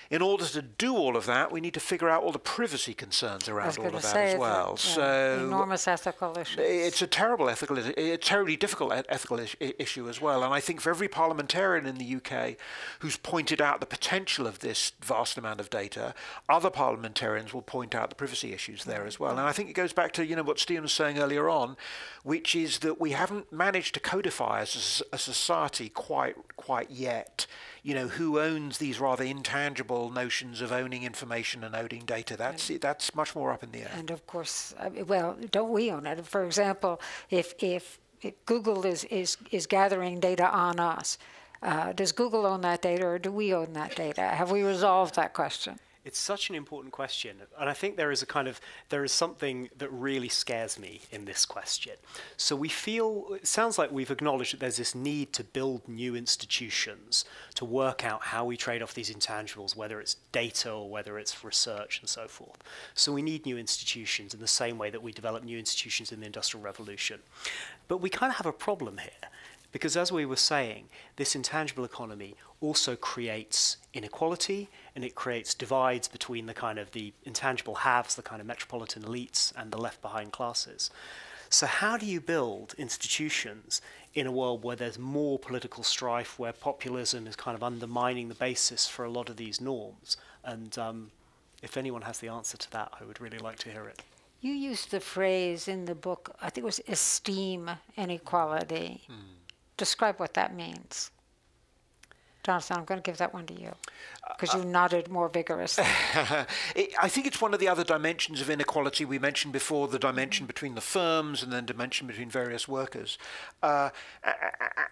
in order to do all of that, we need to figure out all the privacy concerns around all of that as well.
yeah, so enormous ethical issues.
It's a terrible ethical, a terribly difficult ethical is issue as well. And I think for every parliamentarian in the UK who's pointed out the potential of this vast amount of data, other parliamentarians will point out the privacy issues there as well. And I think it goes back to you know what Stian was saying earlier on, which is that we haven't managed to codify as a, a society quite quite yet you know, who owns these rather intangible notions of owning information and owning data? That's and, that's much more up in the air.
And of course, well, don't we own it? For example, if if, if Google is, is is gathering data on us, uh, does Google own that data or do we own that data? Have we resolved that question?
It's such an important question, and I think there is a kind of there is something that really scares me in this question. So we feel it sounds like we've acknowledged that there's this need to build new institutions to work out how we trade off these intangibles, whether it's data or whether it's research and so forth. So we need new institutions in the same way that we develop new institutions in the Industrial Revolution. But we kind of have a problem here because as we were saying, this intangible economy also creates inequality and it creates divides between the kind of the intangible haves, the kind of metropolitan elites, and the left behind classes. So, how do you build institutions in a world where there's more political strife, where populism is kind of undermining the basis for a lot of these norms? And um, if anyone has the answer to that, I would really like to hear it.
You used the phrase in the book, I think it was esteem inequality. Mm describe what that means. Jonathan, I'm going to give that one to you because you uh, nodded more vigorously.
I think it's one of the other dimensions of inequality we mentioned before the dimension between the firms and then dimension between various workers. Uh,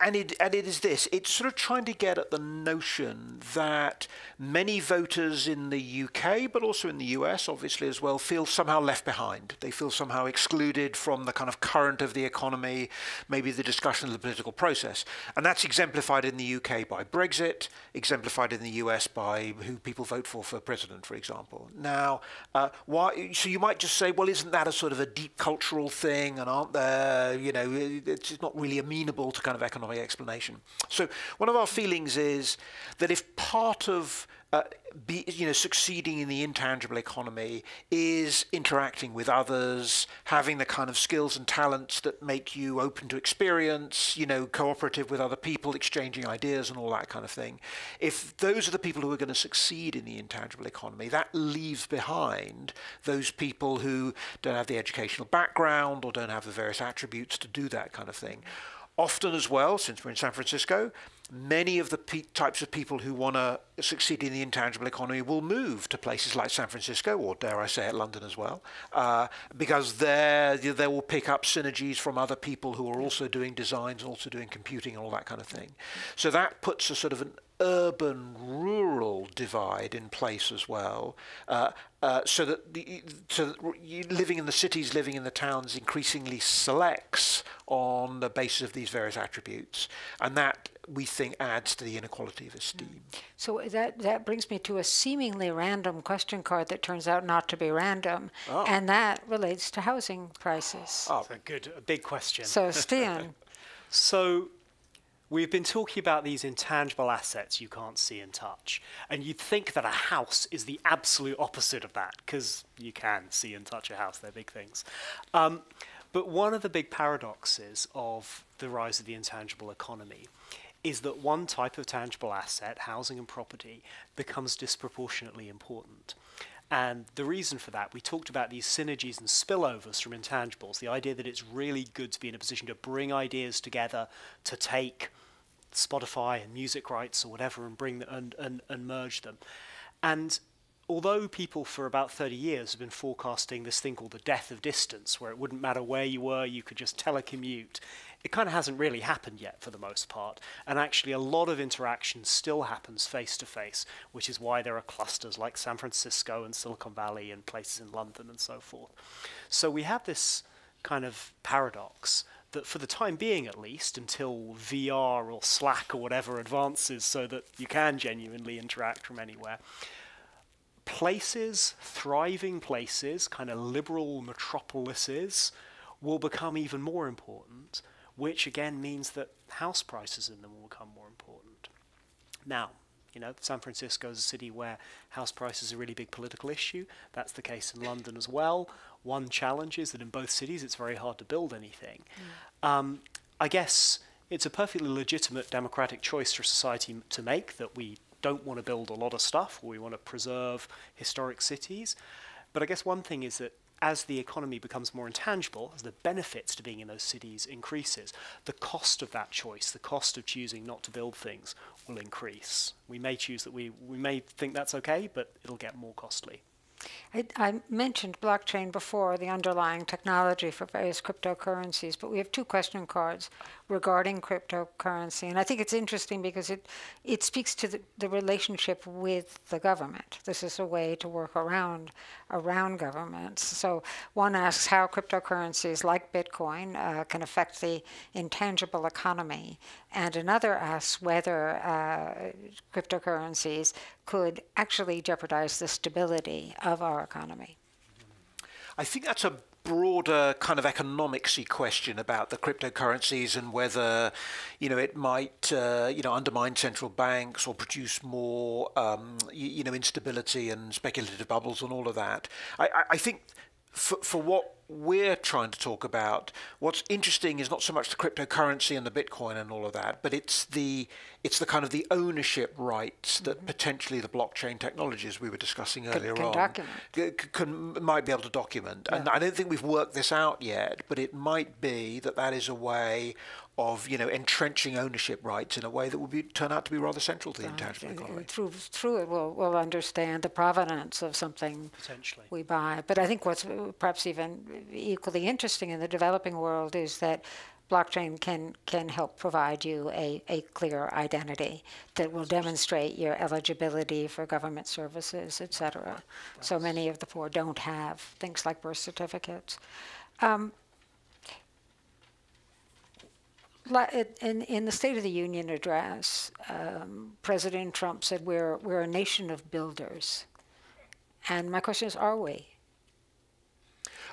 and, it, and it is this it's sort of trying to get at the notion that many voters in the UK, but also in the US, obviously as well, feel somehow left behind. They feel somehow excluded from the kind of current of the economy, maybe the discussion of the political process. And that's exemplified in the UK by Brexit Brexit, exemplified in the US by who people vote for for president, for example. Now, uh, why? So you might just say, well, isn't that a sort of a deep cultural thing, and aren't there, you know, it's not really amenable to kind of economic explanation. So one of our feelings is that if part of uh, be, you know, succeeding in the intangible economy is interacting with others, having the kind of skills and talents that make you open to experience, you know, cooperative with other people, exchanging ideas and all that kind of thing. If those are the people who are going to succeed in the intangible economy, that leaves behind those people who don't have the educational background or don't have the various attributes to do that kind of thing. Often as well, since we're in San Francisco, many of the types of people who want to succeed in the intangible economy will move to places like San Francisco, or dare I say it, London as well, uh, because there they will pick up synergies from other people who are also doing designs also doing computing and all that kind of thing. So that puts a sort of an urban rural divide in place as well, uh, uh, so that the, so that living in the cities, living in the towns, increasingly selects on the basis of these various attributes, and that we think adds to the inequality of esteem.
So that that brings me to a seemingly random question card that turns out not to be random, oh. and that relates to housing prices.
Oh, a good, a big question.
So, Stian.
so We've been talking about these intangible assets you can't see and touch. And you'd think that a house is the absolute opposite of that, because you can see and touch a house, they're big things. Um, but one of the big paradoxes of the rise of the intangible economy is that one type of tangible asset, housing and property, becomes disproportionately important. And the reason for that, we talked about these synergies and spillovers from intangibles, the idea that it's really good to be in a position to bring ideas together, to take Spotify and music rights or whatever and bring the, and, and, and merge them. And although people for about 30 years have been forecasting this thing called the death of distance, where it wouldn't matter where you were, you could just telecommute, it kind of hasn't really happened yet for the most part. And actually, a lot of interaction still happens face to face, which is why there are clusters like San Francisco and Silicon Valley and places in London and so forth. So we have this kind of paradox that for the time being at least, until VR or Slack or whatever advances so that you can genuinely interact from anywhere, places, thriving places, kind of liberal metropolises, will become even more important, which again means that house prices in them will become more important. Now, you know, San Francisco is a city where house prices are a really big political issue. That's the case in London as well. One challenge is that in both cities it's very hard to build anything. Mm. Um, I guess it's a perfectly legitimate democratic choice for society to make that we don't want to build a lot of stuff or we want to preserve historic cities. But I guess one thing is that as the economy becomes more intangible, as the benefits to being in those cities increases, the cost of that choice, the cost of choosing not to build things, will increase. We may choose that we, we may think that's okay, but it'll get more costly.
I, I, mentioned blockchain before, the underlying technology for various cryptocurrencies, but we have two question cards regarding cryptocurrency. And I think it's interesting because it, it speaks to the, the relationship with the government. This is a way to work around, around governments. So one asks how cryptocurrencies like Bitcoin uh, can affect the intangible economy. And another asks whether uh, cryptocurrencies could actually jeopardize the stability of our economy.
I think that's a broader kind of economicsy question about the cryptocurrencies and whether you know it might uh, you know undermine central banks or produce more um, you, you, know instability and speculative bubbles and all of that. I, I think for, for what we're trying to talk about, what's interesting is not so much the cryptocurrency and the Bitcoin and all of that, but it's the it's the kind of the ownership rights that mm-hmm. potentially the blockchain technologies we were discussing earlier
can,
on
document.
Can, might be able to document. Yeah. And I don't think we've worked this out yet, but it might be that that is a way of you know entrenching ownership rights in a way that will be turn out to be rather central to the uh, intangible economy.
Through through it, we'll we'll understand the provenance of something
potentially
we buy. But I think what's perhaps even equally interesting in the developing world is that blockchain can can help provide you a, a clear identity that will demonstrate your eligibility for government services, et cetera. So many of the poor don't have things like birth certificates. Um, in, in the State of the Union address, um, President Trump said we're, we're a nation of builders. And my question is, are we?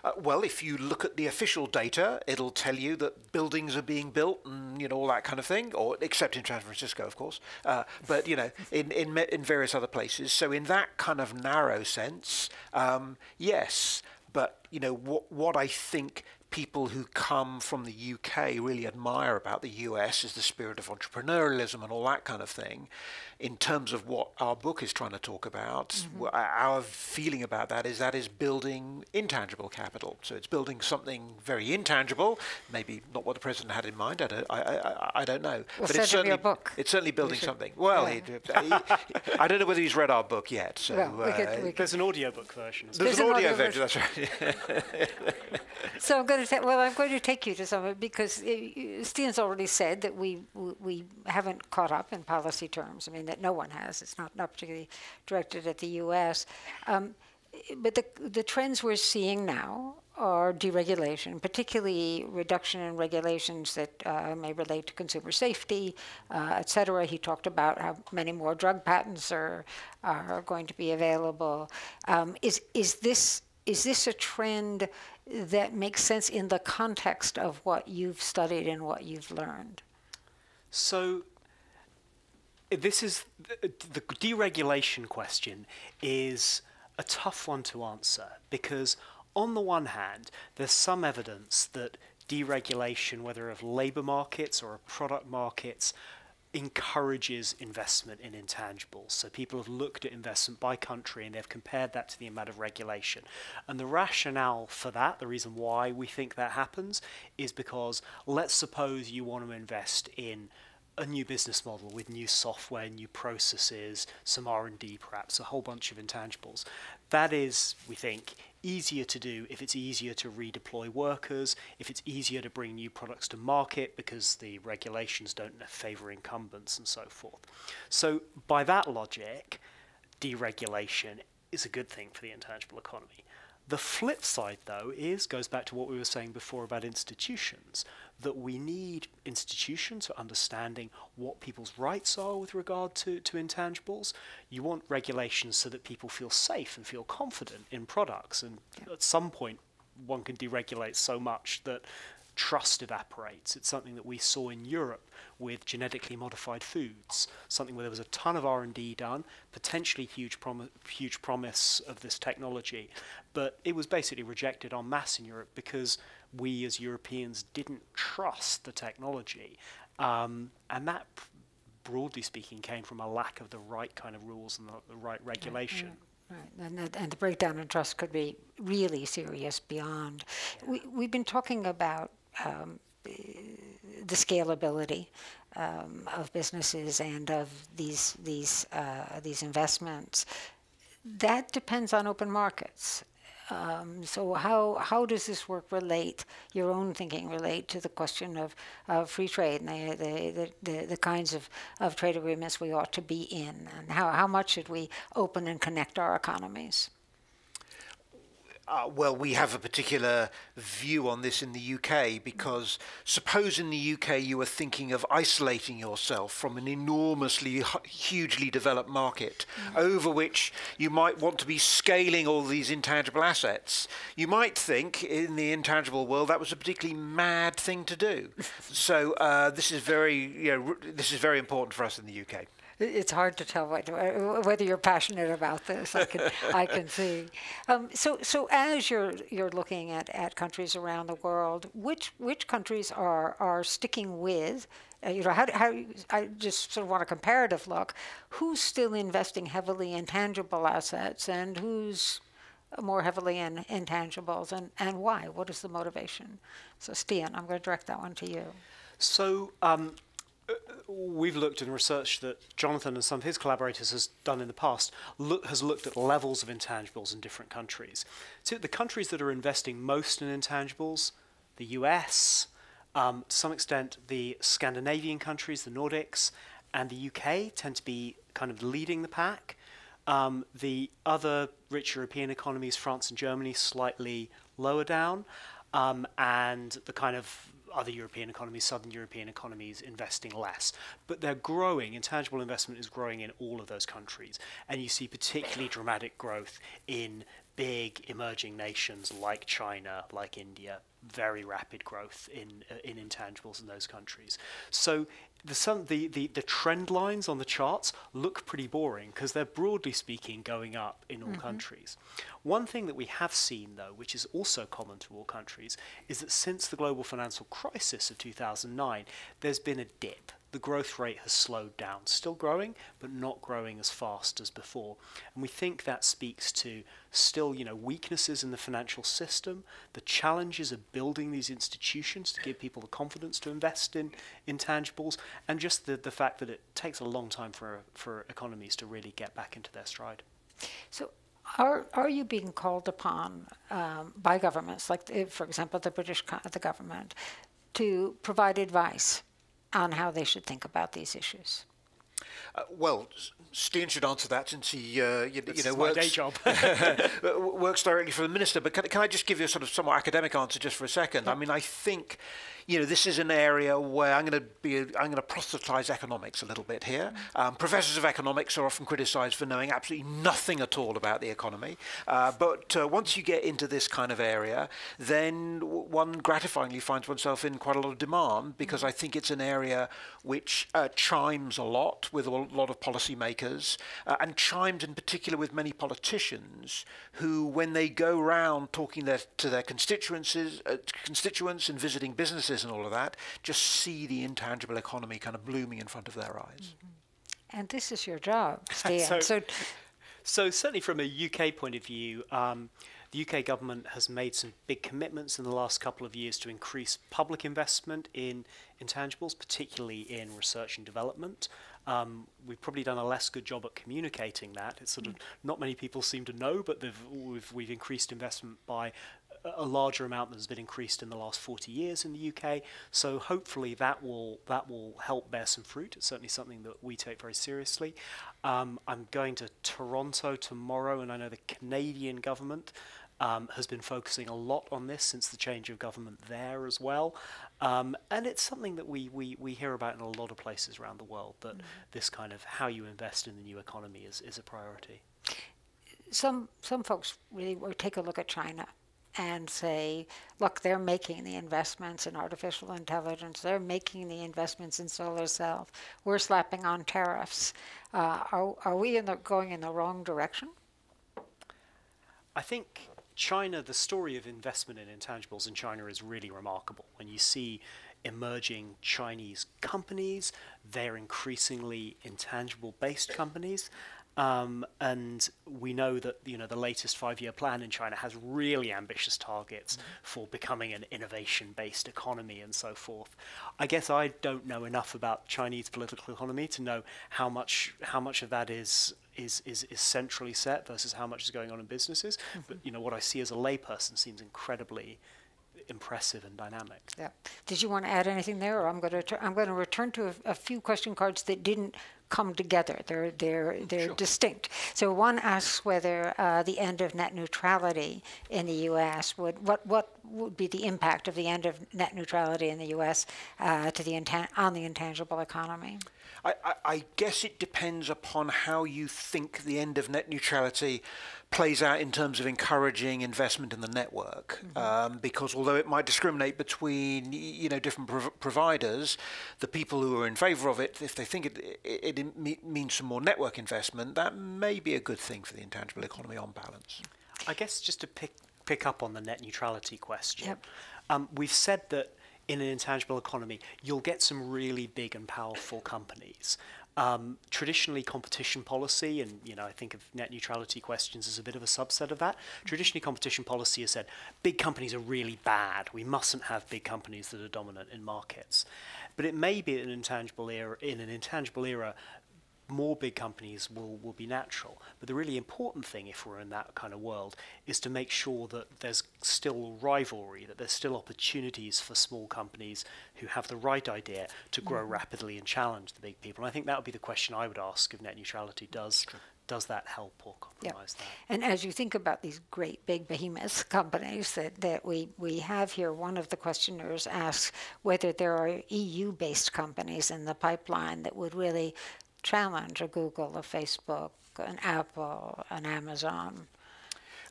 Uh, well, if you look at the official data, it'll tell you that buildings are being built and you know all that kind of thing, or except in San Francisco, of course. Uh, but you know, in, in in various other places. So in that kind of narrow sense, um, yes. But you know what what I think people who come from the UK really admire about the US is the spirit of entrepreneurialism and all that kind of thing. In terms of what our book is trying to talk about, mm-hmm. our feeling about that is that is building intangible capital. So it's building something very intangible, maybe not what the president had in mind. I don't, I, I, I don't know.
Well, but it's certainly, book.
it's certainly building something. Well, yeah. he, he, I don't know whether he's read our book yet. So well, we could,
we uh, could. there's an audiobook version.
There's, there's an, audio, audio version. That's right.
so I'm going to say, well, I'm going to take you to some because uh, Stian's already said that we we haven't caught up in policy terms. I mean, that no one has. It's not, not particularly directed at the U.S. Um, but the the trends we're seeing now are deregulation, particularly reduction in regulations that uh, may relate to consumer safety, uh, et cetera. He talked about how many more drug patents are are going to be available. Um, is is this is this a trend that makes sense in the context of what you've studied and what you've learned?
So this is the, the deregulation question is a tough one to answer because on the one hand there's some evidence that deregulation whether of labor markets or of product markets encourages investment in intangibles. So people have looked at investment by country and they've compared that to the amount of regulation. And the rationale for that, the reason why we think that happens, is because let's suppose you want to invest in a new business model with new software, new processes, some R&D perhaps, a whole bunch of intangibles. That is, we think, easier to do if it's easier to redeploy workers, if it's easier to bring new products to market because the regulations don't favour incumbents and so forth. So by that logic, deregulation is a good thing for the intangible economy. The flip side, though, is goes back to what we were saying before about institutions that we need institutions for understanding what people's rights are with regard to, to intangibles. You want regulations so that people feel safe and feel confident in products. And yeah. at some point, one can deregulate so much that trust evaporates. It's something that we saw in Europe with genetically modified foods, something where there was a ton of R&D done, potentially huge, prom- huge promise of this technology, but it was basically rejected en masse in Europe because we as Europeans didn't trust the technology. Um, and that, broadly speaking, came from a lack of the right kind of rules and the, the right regulation.
Right, and the, and the breakdown in trust could be really serious beyond. We, we've been talking about um, the scalability um, of businesses and of these these uh, these investments. That depends on open markets. Um, so how how does this work relate your own thinking relate to the question of, of free trade and the, the, the, the, kinds of, of trade agreements we ought to be in and how, how much should we open and connect our economies?
Uh, well, we have a particular view on this in the UK because suppose in the UK you were thinking of isolating yourself from an enormously, hugely developed market mm. over which you might want to be scaling all these intangible assets. You might think in the intangible world that was a particularly mad thing to do. so uh, this is very, you know, this is very important for us in the UK
it's hard to tell what, whether you're passionate about this. I can I can see. Um, so so as you're you're looking at, at countries around the world, which which countries are are sticking with uh, you know, how, how, I just sort of want a comparative look. Who's still investing heavily in tangible assets and who's more heavily in intangibles and, and why? What is the motivation? So, Stian, I'm going to direct that one to you.
So, um, we've looked in research that Jonathan and some of his collaborators has done in the past look, has looked at levels of intangibles in different countries. So the countries that are investing most in intangibles, the US, um, to some extent the Scandinavian countries, the Nordics, and the UK tend to be kind of leading the pack. Um, the other rich European economies, France and Germany, slightly lower down, um, and the kind of other European economies, southern European economies investing less. But they're growing, intangible investment is growing in all of those countries. And you see particularly dramatic growth in big emerging nations like China, like India, very rapid growth in uh, in intangibles in those countries. So the, some, the, the, the trend lines on the charts look pretty boring because they're broadly speaking going up in all mm-hmm. countries. One thing that we have seen, though, which is also common to all countries, is that since the global financial crisis of 2009, there's been a dip the growth rate has slowed down. Still growing, but not growing as fast as before. And we think that speaks to still, you know, weaknesses in the financial system, the challenges of building these institutions to give people the confidence to invest in intangibles, and just the, the fact that it takes a long time for, for economies to really get back into their stride.
So are, are you being called upon um, by governments, like, the, for example, the British the government, to provide advice on how they should think about these issues?
Uh, well, Stian should answer that since he, uh, you,
you
know,
works, day job.
works directly for the minister. But can, can, I just give you a sort of somewhat academic answer just for a second? I mean, I think you know, this is an area where I'm going to be, I'm going to proselytize economics a little bit here. Um, professors of economics are often criticized for knowing absolutely nothing at all about the economy. Uh, but uh, once you get into this kind of area, then one gratifyingly finds oneself in quite a lot of demand because I think it's an area which uh, chimes a lot with a lot of policymakers uh, and chimed in particular with many politicians who, when they go around talking their, to their constituencies, uh, constituents and visiting businesses, and all of that, just see the intangible economy kind of blooming in front of their eyes.
Mm-hmm. And this is your job, Stian. so,
so, so, certainly from a UK point of view, um, the UK government has made some big commitments in the last couple of years to increase public investment in intangibles, particularly in research and development. Um, we've probably done a less good job at communicating that. It's sort of mm. not many people seem to know, but we've, we've increased investment by a larger amount that has been increased in the last 40 years in the UK. So hopefully that will that will help bear some fruit. It's certainly something that we take very seriously. Um, I'm going to Toronto tomorrow, and I know the Canadian government. Um, has been focusing a lot on this since the change of government there as well. Um, and it's something that we, we, we hear about in a lot of places around the world that mm. this kind of how you invest in the new economy is, is a priority.
Some, some folks really take a look at China and say, look, they're making the investments in artificial intelligence, they're making the investments in solar cells, we're slapping on tariffs. Uh, are, are we in the, going in the wrong direction?
I think China, the story of investment in intangibles in China is really remarkable. When you see emerging Chinese companies, they're increasingly intangible based companies. Um, and we know that you know the latest five-year plan in China has really ambitious targets mm-hmm. for becoming an innovation-based economy and so forth. I guess I don't know enough about Chinese political economy to know how much how much of that is is is, is centrally set versus how much is going on in businesses. Mm-hmm. But you know what I see as a layperson seems incredibly impressive and dynamic.
Yeah. Did you want to add anything there, or I'm going to I'm going to return to a, a few question cards that didn't come together. They're they're they're sure. distinct. So one asks whether uh, the end of net neutrality in the U.S. would what what would be the impact of the end of net neutrality in the U.S. Uh, to the intan- on the intangible economy.
I, I, I guess it depends upon how you think the end of net neutrality plays out in terms of encouraging investment in the network. Mm-hmm. Um, because although it might discriminate between you know different prov- providers, the people who are in favour of it, if they think it, it, it means some more network investment, that may be a good thing for the intangible economy on balance.
I guess just to pick pick up on the net neutrality question, yep. um, we've said that in an intangible economy, you'll get some really big and powerful companies. Um, traditionally, competition policy, and you know, I think of net neutrality questions as a bit of a subset of that. Traditionally, competition policy has said big companies are really bad. We mustn't have big companies that are dominant in markets. But it may be in an intangible era, in an intangible era, more big companies will, will be natural. But the really important thing, if we're in that kind of world, is to make sure that there's still rivalry, that there's still opportunities for small companies who have the right idea to grow mm-hmm. rapidly and challenge the big people. And I think that would be the question I would ask if net neutrality does. Does that help or compromise yep. that?
And as you think about these great big behemoth companies that, that we, we have here, one of the questioners asks whether there are EU based companies in the pipeline that would really challenge a Google, a Facebook, an Apple, an Amazon?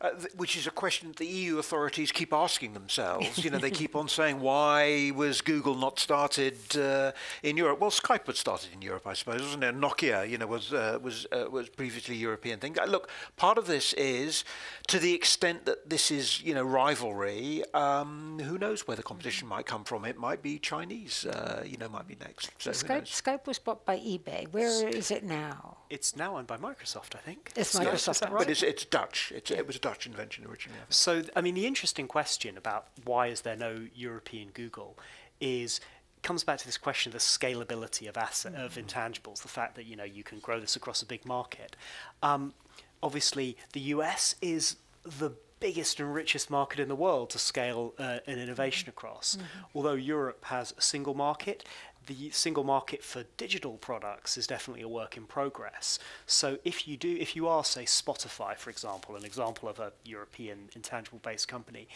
Uh, th- which is a question that the EU authorities keep asking themselves. you know, they keep on saying, why was Google not started uh, in Europe? Well, Skype was started in Europe, I suppose, wasn't it? Nokia, you know, was uh, was uh, was previously a European thing. Uh, Look, part of this is to the extent that this is, you know, rivalry. Um, who knows where the competition might come from? It might be Chinese. Uh, you know, might be next. So
Skype. Skype was bought by eBay. Where is it now?
It's now owned by Microsoft, I think.
It's
Yes,
Microsoft,
is that
right?
But it's, it's Dutch. It's, It was a Dutch invention originally. I.
So, I mean, the interesting question about why is there no European Google is comes back to this question of the scalability of asset of intangibles, the fact that you know you can grow this across a big market. Um, obviously, the US is the biggest and richest market in the world to scale uh, an innovation across. Although Europe has a single market, the single market for digital products is definitely a work in progress. So if you do, if you are, say, Spotify, for example, an example of a European intangible-based company,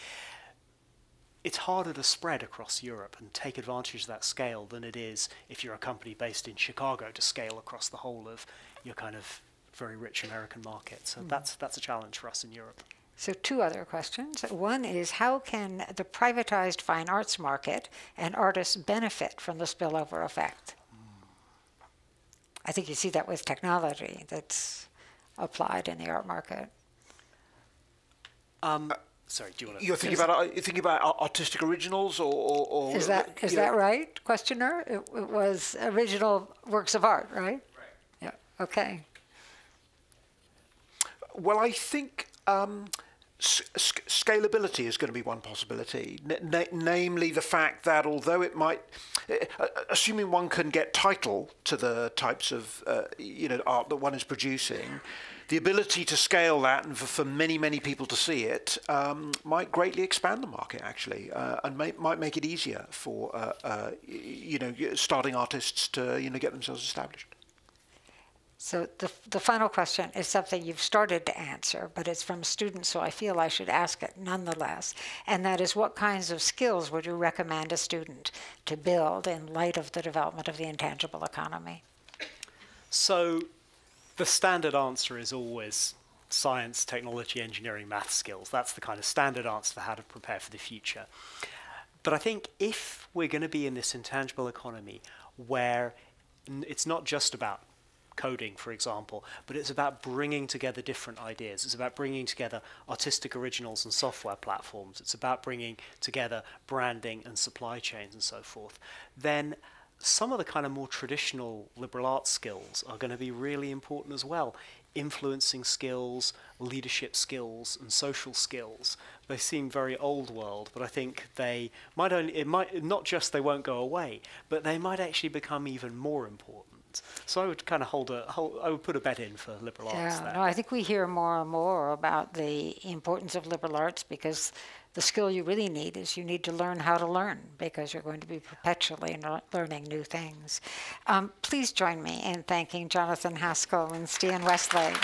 it's harder to spread across Europe and take advantage of that scale than it is if you're a company based in Chicago to scale across the whole of your kind of very rich American market. So hmm. that's that's a challenge for us in Europe.
So, two other questions. One is how can the privatized fine arts market and artists benefit from the spillover effect? I think you see that with technology that's applied in the art market.
Um, sorry, do you want to?
You're thinking about you're thinking about artistic originals, or, or, or
Is that is
you know-
that right? Questioner. It, it was original works of art, right? Right. Yeah. Okay.
Well, I think um, s- sc- scalability is going to be one possibility, N- na- namely the fact that although it might, uh, assuming one can get title to the types of uh, you know art that one is producing. The ability to scale that and for, for many, many people to see it um, might greatly expand the market, actually, uh, and may, might make it easier for uh, uh, you know starting artists to you know get themselves established.
So the, the final question is something you've started to answer, but it's from students, so I feel I should ask it nonetheless. And that is what kinds of skills would you recommend a student to build in light of the development of the intangible economy?
So, the standard answer is always science, technology, engineering, math skills. That's the kind of standard answer for how to prepare for the future. But I think if we're going to be in this intangible economy where it's not just about coding, for example, but it's about bringing together different ideas. It's about bringing together artistic originals and software platforms. It's about bringing together branding and supply chains and so forth. Then some of the kind of more traditional liberal arts skills are going to be really important as well. Influencing skills, leadership skills, and social skills. They seem very old world, but I think they might only, it might, not just they won't go away, but they might actually become even more important. So I would kind of hold a, hold, I would put a bet in for liberal arts
Yeah, no, I think we hear more and more about the importance of liberal arts because the skill you really need is you need to learn how to learn because you're going to be perpetually learning new things. Um, please join me in thanking Jonathan Haskel and Stian Westlake.